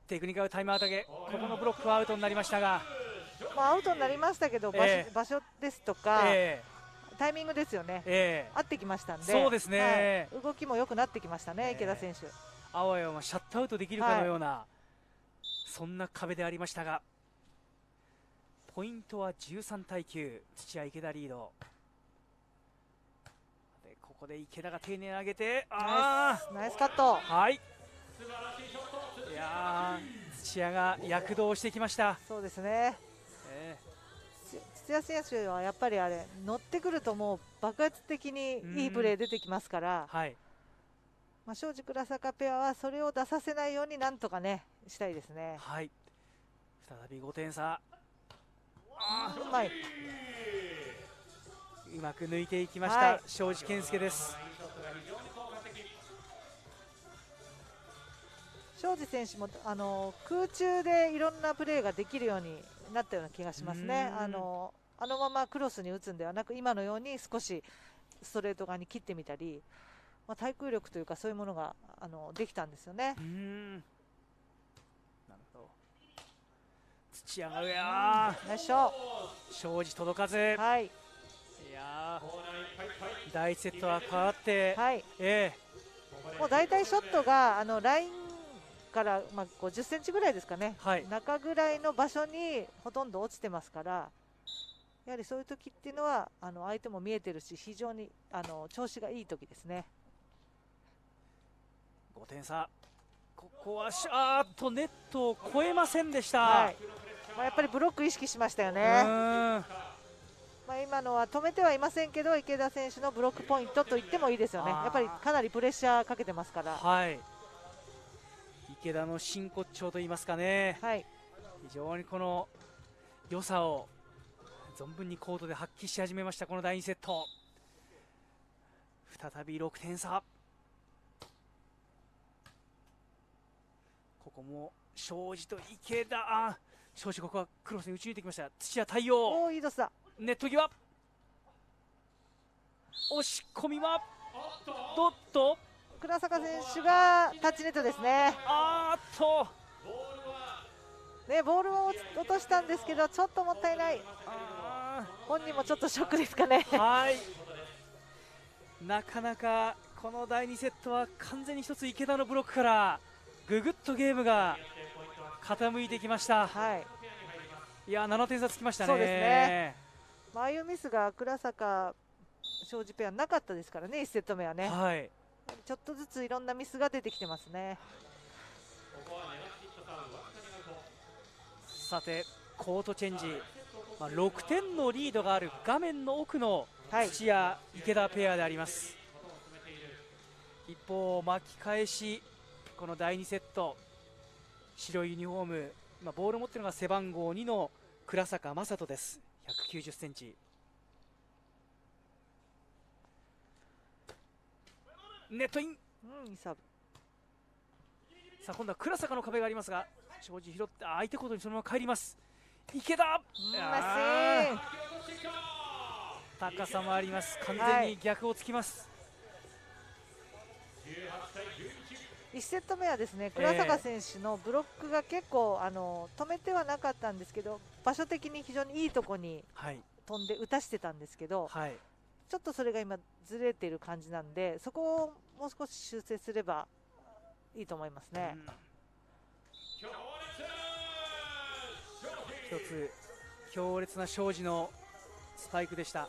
テクニカルタイムアウト明けここのブロックはアウトになりましたがまあ、アウトになりましたけど、場所えー、場所ですとか、えー、タイミングですよね、えー、合ってきましたんで、そうですね、はい、動きも良くなってきましたね、池田選手。あわよシャットアウトできるかのような、はい、そんな壁でありましたが、ポイントは13対9、土屋池田リード。でここで池田が丁寧に上げて、あナイスカット。はい。いや土屋が躍動してきました。そうですね。土屋選手はやっぱりあれ乗ってくるともう爆発的にいいプレー出てきますから、はい、まあ、庄司倉坂ペアはそれを出させないようになんとかねしたいですね。はい。再び5点差。うまい。うまく抜いていきました、はい、庄司健介です。庄司選手もあの空中でいろんなプレーができるようになったような気がしますね。あのあのままクロスに打つんではなく今のように少しストレート側に切ってみたり、まあ、対空力というかそういうものがあのできたんですよね。土屋が上。ナイスショ庄司届かず、はい、いや第1セットは変わって、はい。えー、もう大体ショットがあのラインから、まあ、50センチぐらいですかね、はい、中ぐらいの場所にほとんど落ちてますから、やはりそういう時っていうのはあの相手も見えてるし非常にあの調子がいい時ですね。5点差。ここはシャーとネットを越えませんでした、はい、まあ、やっぱりブロック意識しましたよね。まあ、今のは止めてはいませんけど池田選手のブロックポイントと言ってもいいですよね。やっぱりかなりプレッシャーかけてますから。はい池田の真骨頂と言いますかね、はい、非常にこの良さを存分にコートで発揮し始めましたこの第2セット。再び6点差。ここも庄司と池田。庄司ここはクロスに打ち抜いてきました。土屋対応いいネット際。押し込みは。ドット倉坂選手がタッチネットですねあっとねボールを落としたんですけどちょっともったいない本人もちょっとショックですかね。はいなかなかこの第2セットは完全に1つ池田のブロックからぐぐっとゲームが傾いてきました。はい、いや7点差つきましたね。そうですねまああいうミスが倉坂庄司ペアなかったですからね1セット目はね。はい、ちょっとずついろんなミスが出てきてますね。さてコートチェンジ。まあ、6点のリードがある画面の奥の土屋、池田ペアであります、一方、巻き返し。この第2セット。白いユニフォーム、まあ、ボールを持っているのが背番号2の倉坂雅人です。190センチネットイン、うん、いいサーブ。さあ今度は倉坂の壁がありますが庄司拾って相手コートにそのまま帰ります。池田。高さもあります。完全に逆をつきます、はい、1セット目はですね倉坂選手のブロックが結構、あの止めてはなかったんですけど場所的に非常にいいところに飛んで打たしてたんですけど、はい、ちょっとそれが今ずれている感じなんでそこをもう少し修正すればいいと思いますね。一つ強烈な庄司のスパイクでした。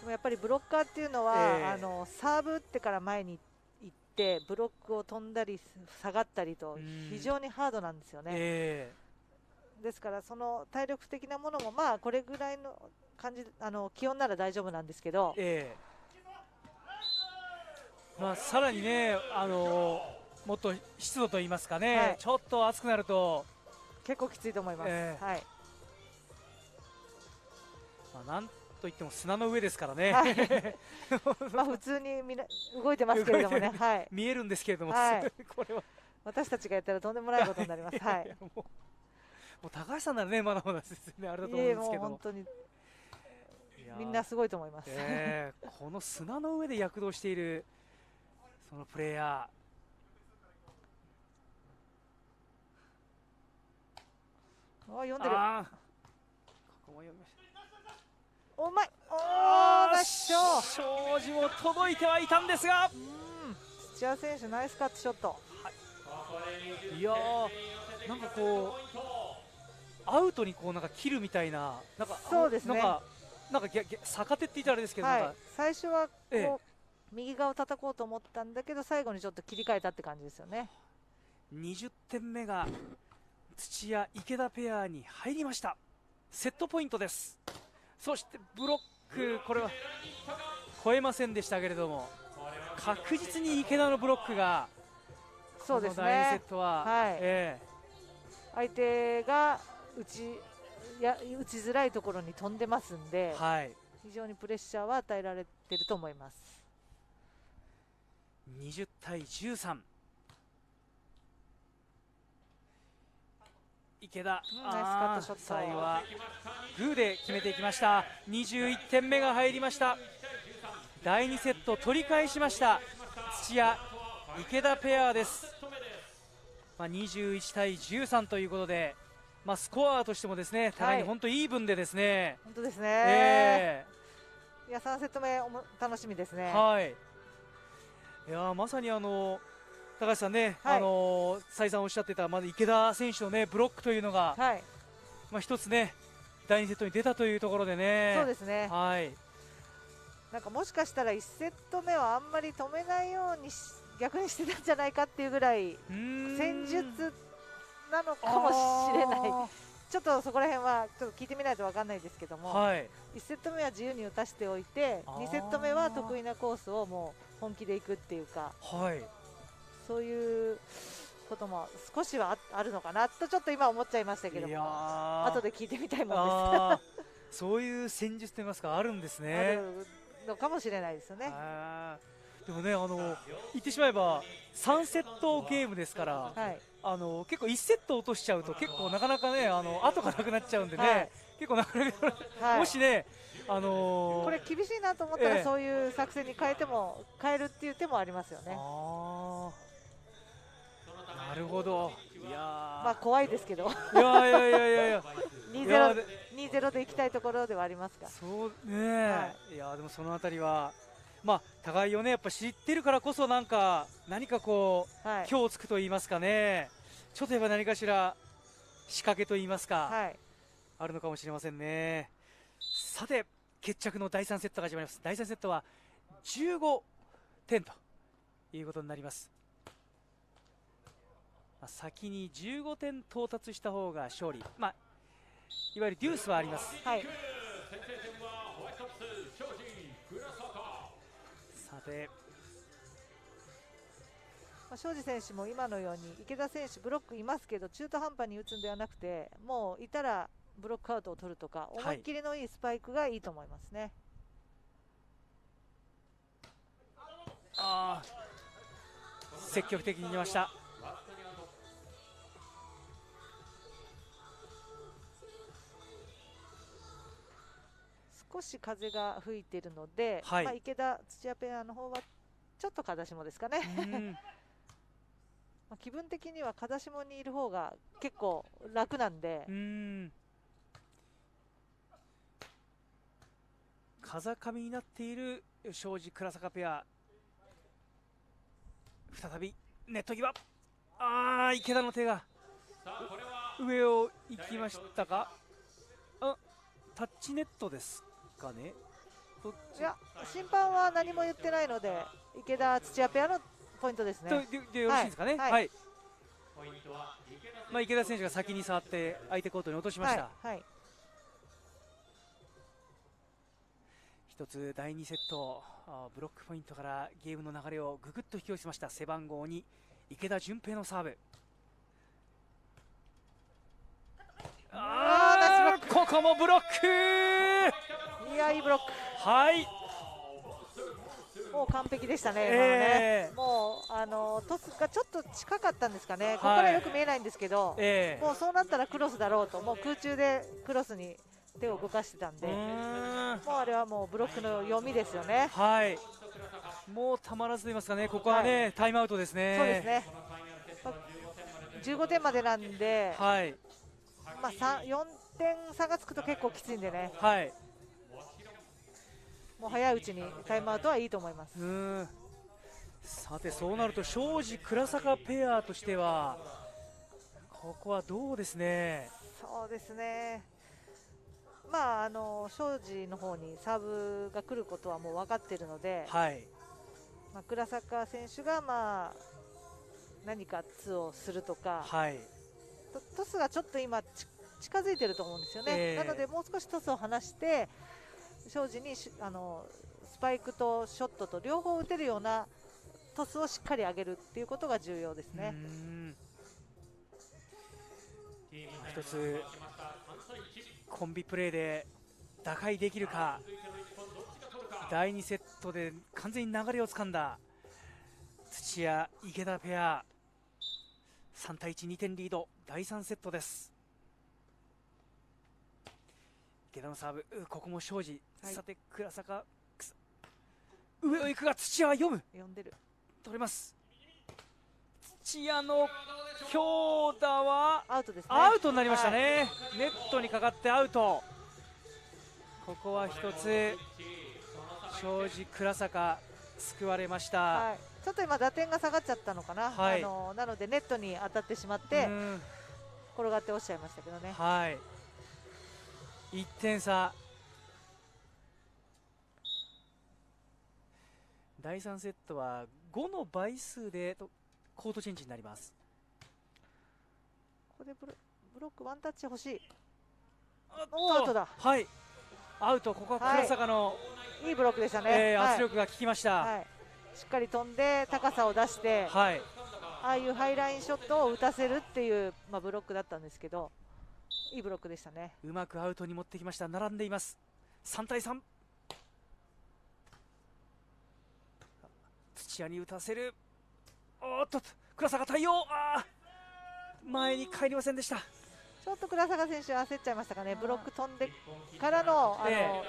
でもやっぱりブロッカーっていうのは、えー、あのサーブ打ってから前に行ってブロックを飛んだり下がったりと非常にハードなんですよね。えー、ですからその体力的なものもまあこれぐらいの感じあの気温なら大丈夫なんですけど、えー、まあ、さらにねあのもっと湿度といいますかね、はい、ちょっと暑くなると。結構きついと思います。えー、はい。まあ、なんといっても砂の上ですからね、はい、まあ普通にみな動いてますけれどもね、はい、見えるんですけれども、はい、これは。私たちがやったらとんでもないことになります。はい、もう高橋さんならねまだまだですねあれだと思うんですけど。本当にみんなすごいと思います、えー、この砂の上で躍動しているそのプレーヤー。あ読んでる。ここも読みました。おまいおーナイスショー。庄司も届いてはいたんですが。土屋選手ナイスカットショット、はい、いやなんかこうアウトにこうなんか切るみたいななんかそうですね。なんかなんか逆手って言ったらあれですけど、はい、最初はこう、ええ、右側を叩こうと思ったんだけど最後にちょっと切り替えたって感じですよね20点目が土屋池田ペアに入りましたセットポイントですそしてブロックこれは超えませんでしたけれども確実に池田のブロックがそうですね第2セットは、はいえー、相手が打ちや打ちづらいところに飛んでますんで、はい、非常にプレッシャーは与えられてると思います。20対13池田、ナイスカットショット。はグーで決めていきました。21点目が入りました。第2セット取り返しました。土屋池田ペアです、まあ、21対13ということで、まあ、スコアとしてもですね互いに本当イーブンでですね、本当ですね、えー、いや3セット目おも楽しみですね。はい。いやまさにあの高橋さんね、はい、あの再三おっしゃってたまず池田選手のねブロックというのが、はい、まあ一つね第2セットに出たというところでね。そうですね。はい。なんかもしかしたら1セット目はあんまり止めないように逆にしてたんじゃないかっていうぐらい戦術なのかもしれない。ちょっとそこら辺はちょっと聞いてみないと分かんないですけども、はい、1セット目は自由に打たせておいて2セット目は得意なコースをもう本気でいくっていうか、はい、そういうことも少しはあるのかなとちょっと今思っちゃいましたけども後で聞いてみたいもんです。そういう戦術といいますかあるんですね。のかもしれないですよねでもねあの言ってしまえば3セットゲームですから、はい、あの結構1セット落としちゃうと結構なかなかねあの後がなくなっちゃうんでね、はい、結構なかなか、はい、もしねあのー、これ厳しいなと思ったら、そういう作戦に変えても変えるっていう手もありますよね。なるほど。いやまあ怖いですけど。いやいやいやいやいや。二ゼロ二ゼロでいきたいところではありますか。そうね、はい、いやでもそのあたりは。まあ、互いをねやっぱ知ってるからこそなんか何かこう、はい、今日つくと言いますかね。ちょっとやっぱ何かしら仕掛けと言いますか、はい、あるのかもしれませんね。さて決着の第3セットが始まります。第3セットは15点ということになります。まあ、先に15点到達した方が勝利、まあ、いわゆるデュースはあります。はいさてまあ、庄司選手も今のように池田選手ブロックいますけど中途半端に打つんではなくてもういたらブロックアウトを取るとか、思いっきりのいいスパイクがいいと思いますね。あ積極的にいました。少し風が吹いているので、はい、まあ、池田土屋ペアの方はちょっと風下ですかね。まあ気分的には風下にいる方が結構楽なんで。風上になっている庄司倉坂ペア。再びネット際。ああ池田の手が。上を行きましたかあタッチネットですかね？いや審判は何も言ってないので池田土屋ペアのポイントですね。でよろしいですかね？はい、はい、まあ、池田選手が先に触って相手コートに落としました、はい。はい、一つ第2セットブロックポイントからゲームの流れをぐぐっと引き寄せました。背番号2池田純平のサーブ。ああここもブロックいやいいブロック。はい。もう完璧でしたね、えー、ね。もうあのトスがちょっと近かったんですかね、ここからよく見えないんですけど、えー、もうそうなったらクロスだろうと、もう空中でクロスに手を動かしてたんで、もうあれはもうブロックの読みですよね。はい。もうたまらずと言いますかね、ここはね、はい、タイムアウトですね。そうですね。15点までなんで、はい、まあ4点差がつくと結構きついんでね。はい。もう早いうちにタイムアウトはいいと思います。さてそうなると庄司倉坂ペアとしてはここはどうですね？そうですね。まあ、あの庄司の方にサーブが来ることはもう分かっているので、はい、まあ、倉坂選手が、まあ、何かツをするとか、はい、トスがちょっと今近づいていると思うんですよね、えー、なのでもう少しトスを離して庄司にあのスパイクとショットと両方打てるようなトスをしっかり上げるっていうことが重要ですね。一つコンビプレーで打開できるか第2セットで完全に流れをつかんだ土屋池田ペア。3対12点リード。第3セットです。池田のサーブここも庄司、はい、さて倉坂上を行くが土屋は読む。読んでる。取れます。土屋の強打はアウトです、ね、アウトになりましたね、はい、ネットにかかってアウト。ここは一つ庄司倉坂救われました、はい、ちょっと今打点が下がっちゃったのかな、はい、あのなのでネットに当たってしまって転がって落ちちゃいましたけどね。はい1点差第3セットは5の倍数でコートチェンジになります。ここでブロブロックワンタッチ欲しい。アウトだ。はい。アウト。ここは倉坂の、はい、いいブロックでしたね、えー、圧力が効きました、はい、しっかり飛んで高さを出して、はい、ああいうハイラインショットを打たせるっていう、まあ、ブロックだったんですけどいいブロックでしたね。うまくアウトに持ってきました。並んでいます。3対3土屋に打たせる。おっと倉坂対応。あ前に帰りませんでした。ちょっと倉坂選手焦っちゃいましたかね。ブロック飛んでからのあの、え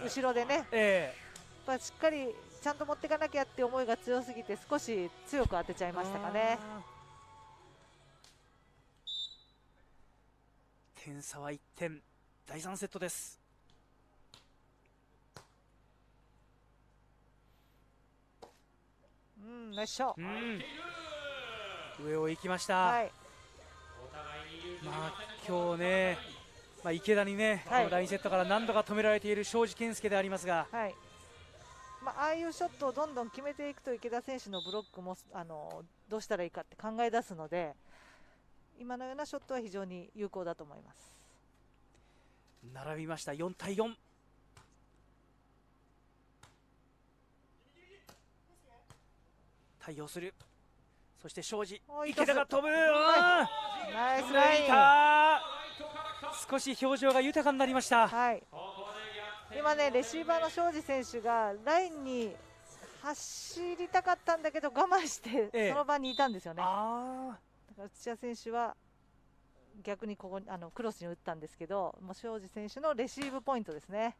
ー、後ろでね、えー、やっぱしっかりちゃんと持っていかなきゃって思いが強すぎて少し強く当てちゃいましたかね点差は1点。第3セットです。うんナイスショー、上を行きました、はい。まあ、今日ね、まあ、池田にね、はい、第2セットから何度か止められている庄司健介でありますが、はい。まあ、ああいうショットをどんどん決めていくと池田選手のブロックもあのどうしたらいいかって考え出すので今のようなショットは非常に有効だと思います。並びました。4対4対応する。そして庄司。池田が飛ぶ、ナイスライン。少し表情が豊かになりました、はい、今ねレシーバーの庄司選手がラインに走りたかったんだけど我慢してその場にいたんですよね、ええ、だから土屋選手は逆にここにあのクロスに打ったんですけどもう庄司選手のレシーブポイントですね。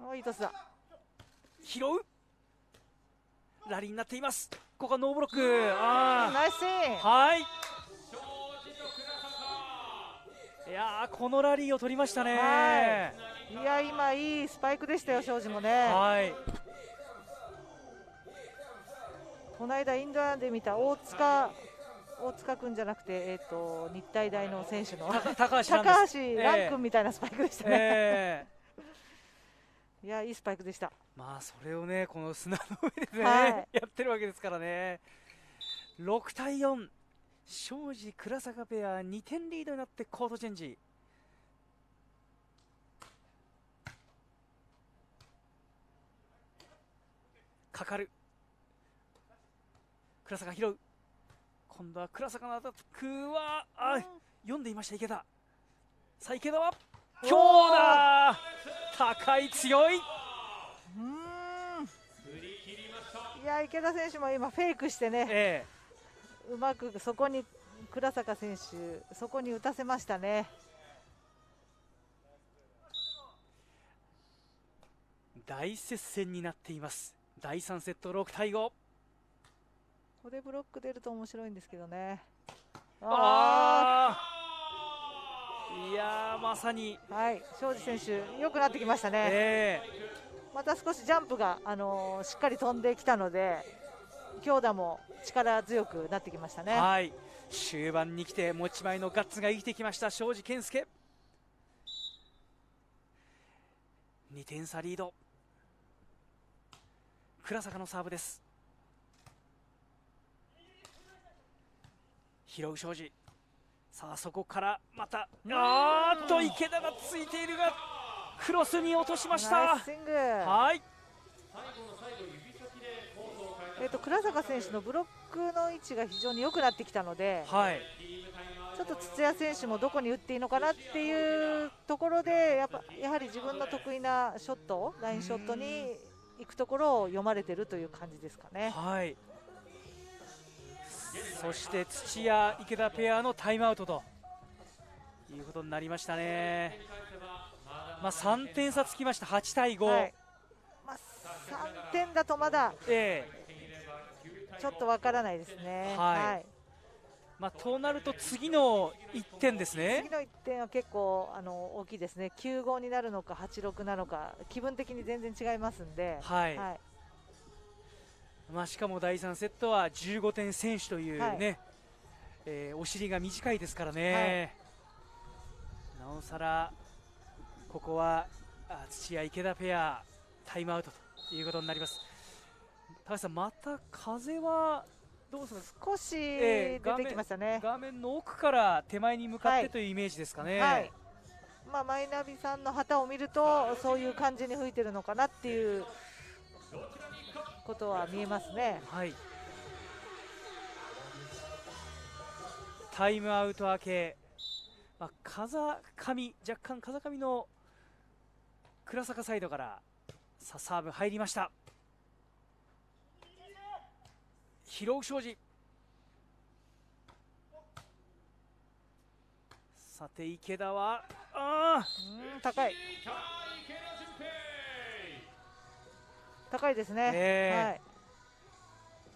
おいいトスだ。拾う。ラリーになっています。ここはノーブロック。ああナイスはい。いやこのラリーを取りましたね。いや今いいスパイクでしたよ庄司もね。はいこの間インドアで見た大塚大塚君じゃなくて、えーと、日体大の選手の高橋高橋藍君みたいなスパイクでしたね、えー、いやいいスパイクでした。まあそれをねこの砂の上でね、はい、やってるわけですからね。6対4庄司倉坂ペア2点リードになってコートチェンジかかる。倉坂拾う。今度は倉坂のアタックはあ、うん、読んでいました。池田。さあ池田は？強打。高い強い。いや池田選手も今フェイクしてね、ええ、うまくそこに倉坂選手そこに打たせましたね。大接戦になっています第3セット6対5これブロック出ると面白いんですけどね。ああいやまさに。はい庄司選手良くなってきましたね、えー、また少しジャンプが、あのー、しっかり飛んできたので強打も力強くなってきましたね。はい。終盤に来て持ち前のガッツが生きてきました庄司健介。2点差リード倉坂のサーブです。拾う庄司さあそこからまたあーっと池田がついているがクロスに落としました。はい。えーと、倉坂選手のブロックの位置が非常に良くなってきたので、はい、ちょっと土屋選手もどこに打っていいのかなっていうところでやっぱやはり自分の得意なショットラインショットに行くところを読まれているという感じですかね。はい。そして土屋池田ペアのタイムアウトということになりましたね。まあ、3点差つきました、8対5、はい、まあ、3点だとまだ、えー、ちょっとわからないですね。はい、はいまあ、となると次の1点ですね。次の1点は結構あの大きいですね、9号になるのか8、6なのか気分的に全然違いますんで、はい、はい、まあ、しかも第3セットは15点選手というね、はい、えー、お尻が短いですからね、はい、なおさらここは土屋池田ペアタイムアウトということになります。高橋さんまた風はどうですか少し出てきましたね、えー、画面の奥から手前に向かってというイメージですかね、はい、まあ、マイナビさんの旗を見るとそういう感じに吹いてるのかなっていうことは見えますね。はい。タイムアウト明け、まあ、風上若干風上の倉坂サイドからさサーブ入りました広尾庄司さて池田はあうん高い。高いですね、え。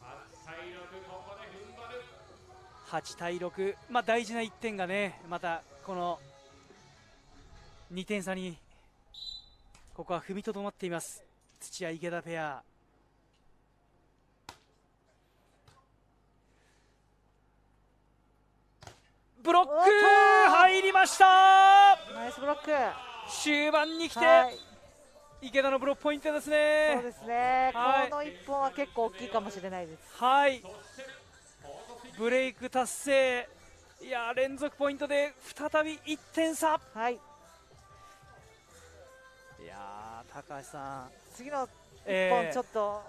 ー、はい、8対6、まあ、大事な1点がねまたこの2点差にここは踏みとどまっています。土屋池田ペアブロック入りましたナイスブロック終盤に来て、はい池田のブロックポイントですね。そうですね。はい、この一本は結構大きいかもしれないです。はい。ブレイク達成。いや連続ポイントで再び1点差。はい。いや高橋さん。次の一本ちょっと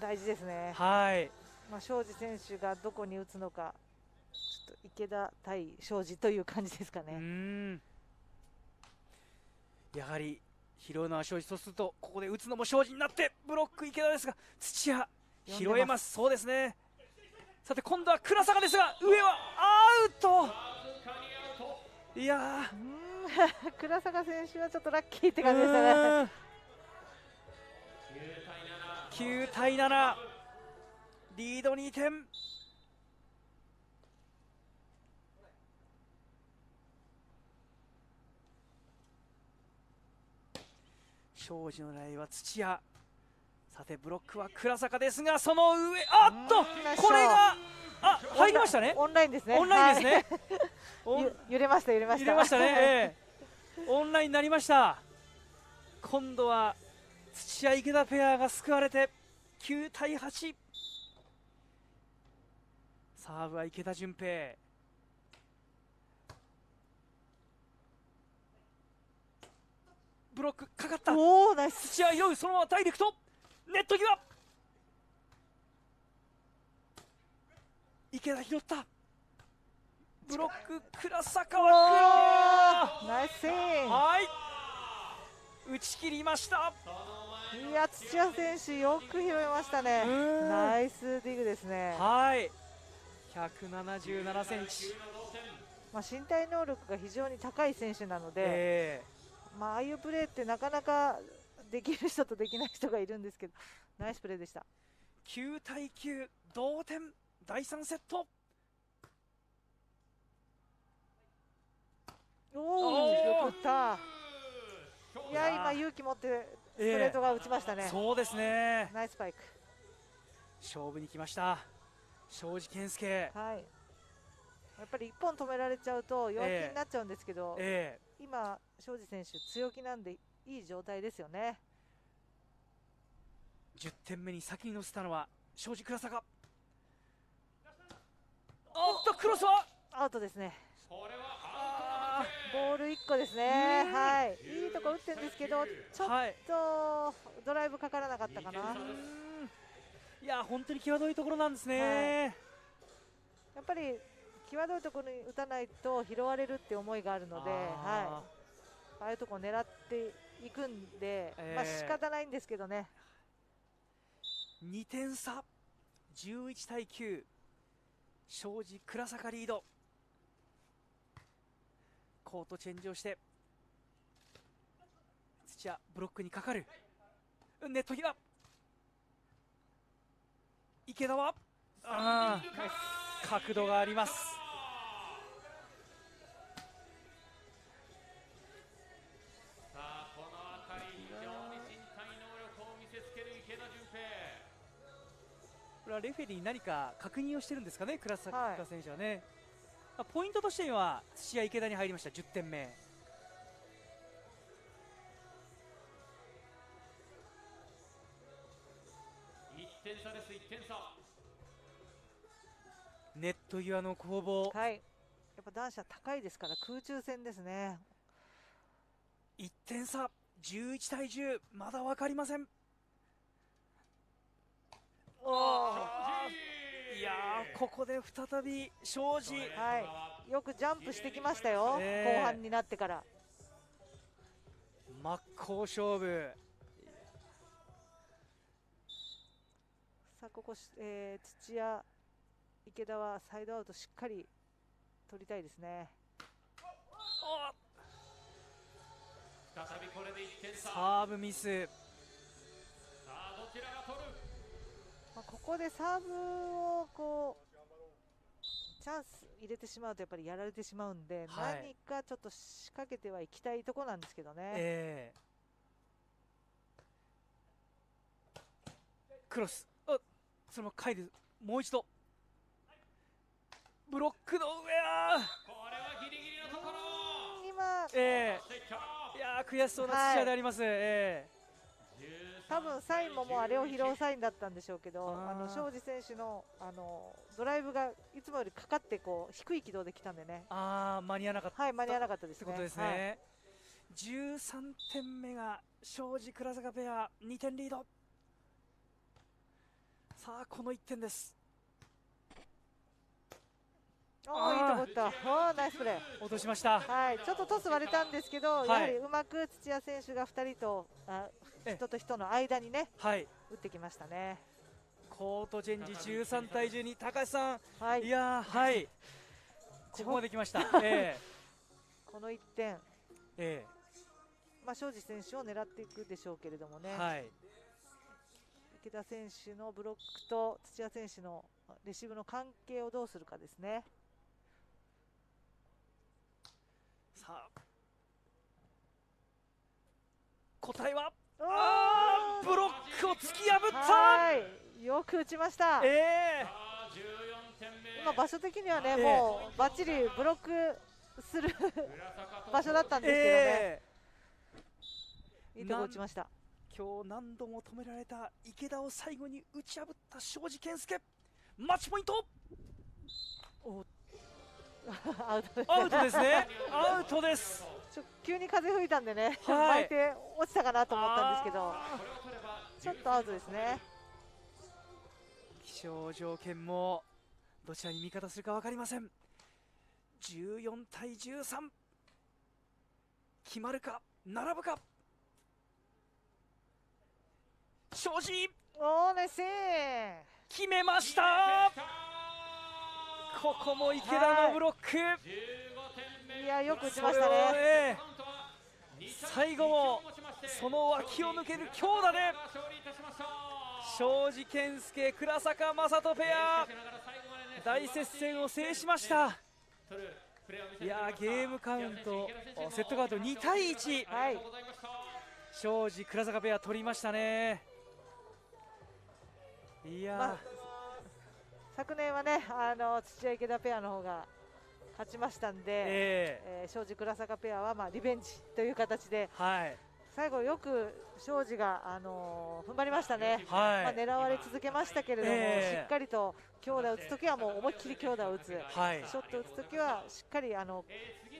大事ですね。えー、はい。まあ庄司選手がどこに打つのか。と池田対庄司という感じですかね。やはり拾うのは庄司そうするとここで打つのも庄司になってブロック池田ですが土屋拾えます。そうですね。さて今度は倉坂ですが上はアウト。いや 倉坂選手はちょっとラッキーって感じでしたね。9対7リード2点庄司の狙いは土屋。さてブロックは倉坂ですがその上あっとこれがあ入りましたね。オンラインですね。オンラインですね、はい、揺れました揺れました。揺れましたね、えー、オンラインになりました。今度は土屋池田ペアが救われて9対8サーブは池田純平ブロックかかった。おおナイス。土屋酔うそのままダイレクト。ネット際。池田拾った。ブロック倉坂はナイスセーはい。打ち切りました。いや土屋選手よく拾いましたね。ナイスディグですね。はい。177センチ。まあ身体能力が非常に高い選手なので、えー、まあああいうプレーってなかなかできる人とできない人がいるんですけど ナイスプレーでした。9対9同点第3セット。おおよく打った。いや今勇気持ってストレートが打ちましたね、えー、そうですね。ナイスパイク。勝負に来ました。庄司健介。はい。やっぱり1本止められちゃうと弱気になっちゃうんですけど、えー、今庄司選手強気なんでいい状態ですよね。10点目に先に乗せたのは庄司倉坂。おっ！とクロスは？アウトですね。ボール1個ですね。はい。いいとこ打ってるんですけどちょっとドライブかからなかったかな、いや本当に際どいところなんですね、はい、やっぱり際どいところに打たないと拾われるって思いがあるので、はい、ああいうところ狙っていくんで、えー、まあ仕方ないんですけどね。2点差。11対9庄司倉坂リード。コートチェンジをして。土屋ブロックにかかる。ネット際。池田はあ角度がありますこれはレフェリーに何か確認をしてるんですかね、倉坂選手はね。はい、ポイントとしては土屋池田に入りました、10点目。1点差です、1点差。ネット際の攻防。はい。やっぱ男子は高いですから空中戦ですね。1点差、11対10、まだ分かりません。いやここで再び庄司、はい、よくジャンプしてきましたよ、えー、後半になってから。真っ向勝負。さあここ、えー、土屋池田はサイドアウトしっかり取りたいですね。サーブミス。さあどちらが取る？まあ、ここでサーブをこうチャンス入れてしまうとやっぱりやられてしまうんで、はい、何かちょっと仕掛けてはいきたいところなんですけどね。えー、クロス。あそのまま帰るもう一度。ブロックの上これはギリギリのところ。今、えー、いや悔しそうな土屋であります、はい、えー多分サインももうあれを拾うサインだったんでしょうけど、あの庄司選手のあのドライブがいつもよりかかってこう低い軌道で来たんでね。ああ間に合わなかった。はい間に合わなかったですね。ですね。はい、13点目が庄司倉坂ペア2点リード。さあこの1点です。おいいとこったおナイスプレー落としましたはいちょっとトス割れたんですけど、はい、やはりうまく土屋選手が2人とあ人と人の間にね、はい、打ってきましたね。コートチェンジ13対12高橋さん、はい、いやはい。ここまで来ました、えー、この 1点、えーまあ、庄司選手を狙っていくでしょうけれどもね、はい、池田選手のブロックと土屋選手のレシーブの関係をどうするかですね。さあ。答えは？あブロックを突き破った。よく打ちました、えー、今場所的にはね、えー、もうばっちりブロックする 場所だったんですけどね、えー、いいとこ打ちました。今日何度も止められた池田を最後に打ち破った庄司健介。マッチポイント。アウトです。アウトですね。アウトですちょ急に風吹いたんでね、はい、巻いて落ちたかなと思ったんですけどちょっとアウトですね。気象条件もどちらに味方するか分かりません。14対13決まるか並ぶか。庄司。おーナイス決めました。ここも池田のブロック、はい、いやよく打ちましたね、最後もその脇を抜ける強打で庄司健介倉坂雅人ペア。大接戦を制しました。いやゲームカウントセットカウント2対1、はい、庄司倉坂ペア取りましたね。いや、まあ、昨年はねあの土屋池田ペアの方が勝ちましたんで、えー、えー、庄司倉坂ペアはまあリベンジという形で、はい、最後よく庄司が、あのー、踏ん張りましたね、はい、まあ、狙われ続けましたけれども、えー、しっかりと強打を打つときはもう思いっきり強打を打つ、はい、ショットを打つときはしっかりあの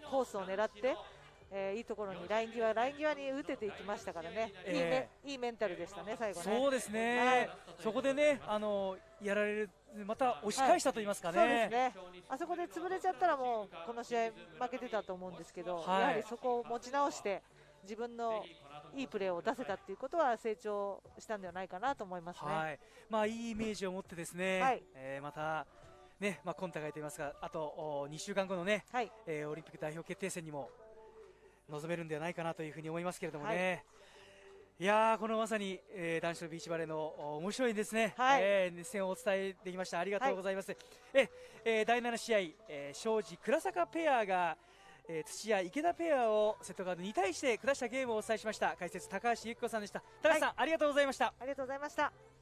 コースを狙ってえー、いいところにライン際、ライン際に打てていきましたからね、えー、いいいいメンタルでしたね、最後ね。そうですね、はい、そこでね、あのやられる、また押し返したと言いますかね、はい、そうですね。あそこで潰れちゃったら、もうこの試合、負けてたと思うんですけど、はい、やはりそこを持ち直して、自分のいいプレーを出せたっていうことは成長したんではないかなと思いますね。はい、まあいいイメージを持ってですね、はい、えー、またね、まあ今大会と言いますか、あと2週間後のね、はい、えー、オリンピック代表決定戦にも臨めるんではないかなというふうに思いますけれどもね。はい。いやこのまさに、えー、男子のビーチバレーの面白いですね、はい、えー、熱戦をお伝えできました。ありがとうございます、はい、ええー、第7試合、えー、庄司倉坂ペアが、えー、土屋池田ペアをセットカード2対1で下したゲームをお伝えしました。解説高橋由紀子さんでした。高橋さん、はい、ありがとうございました。ありがとうございました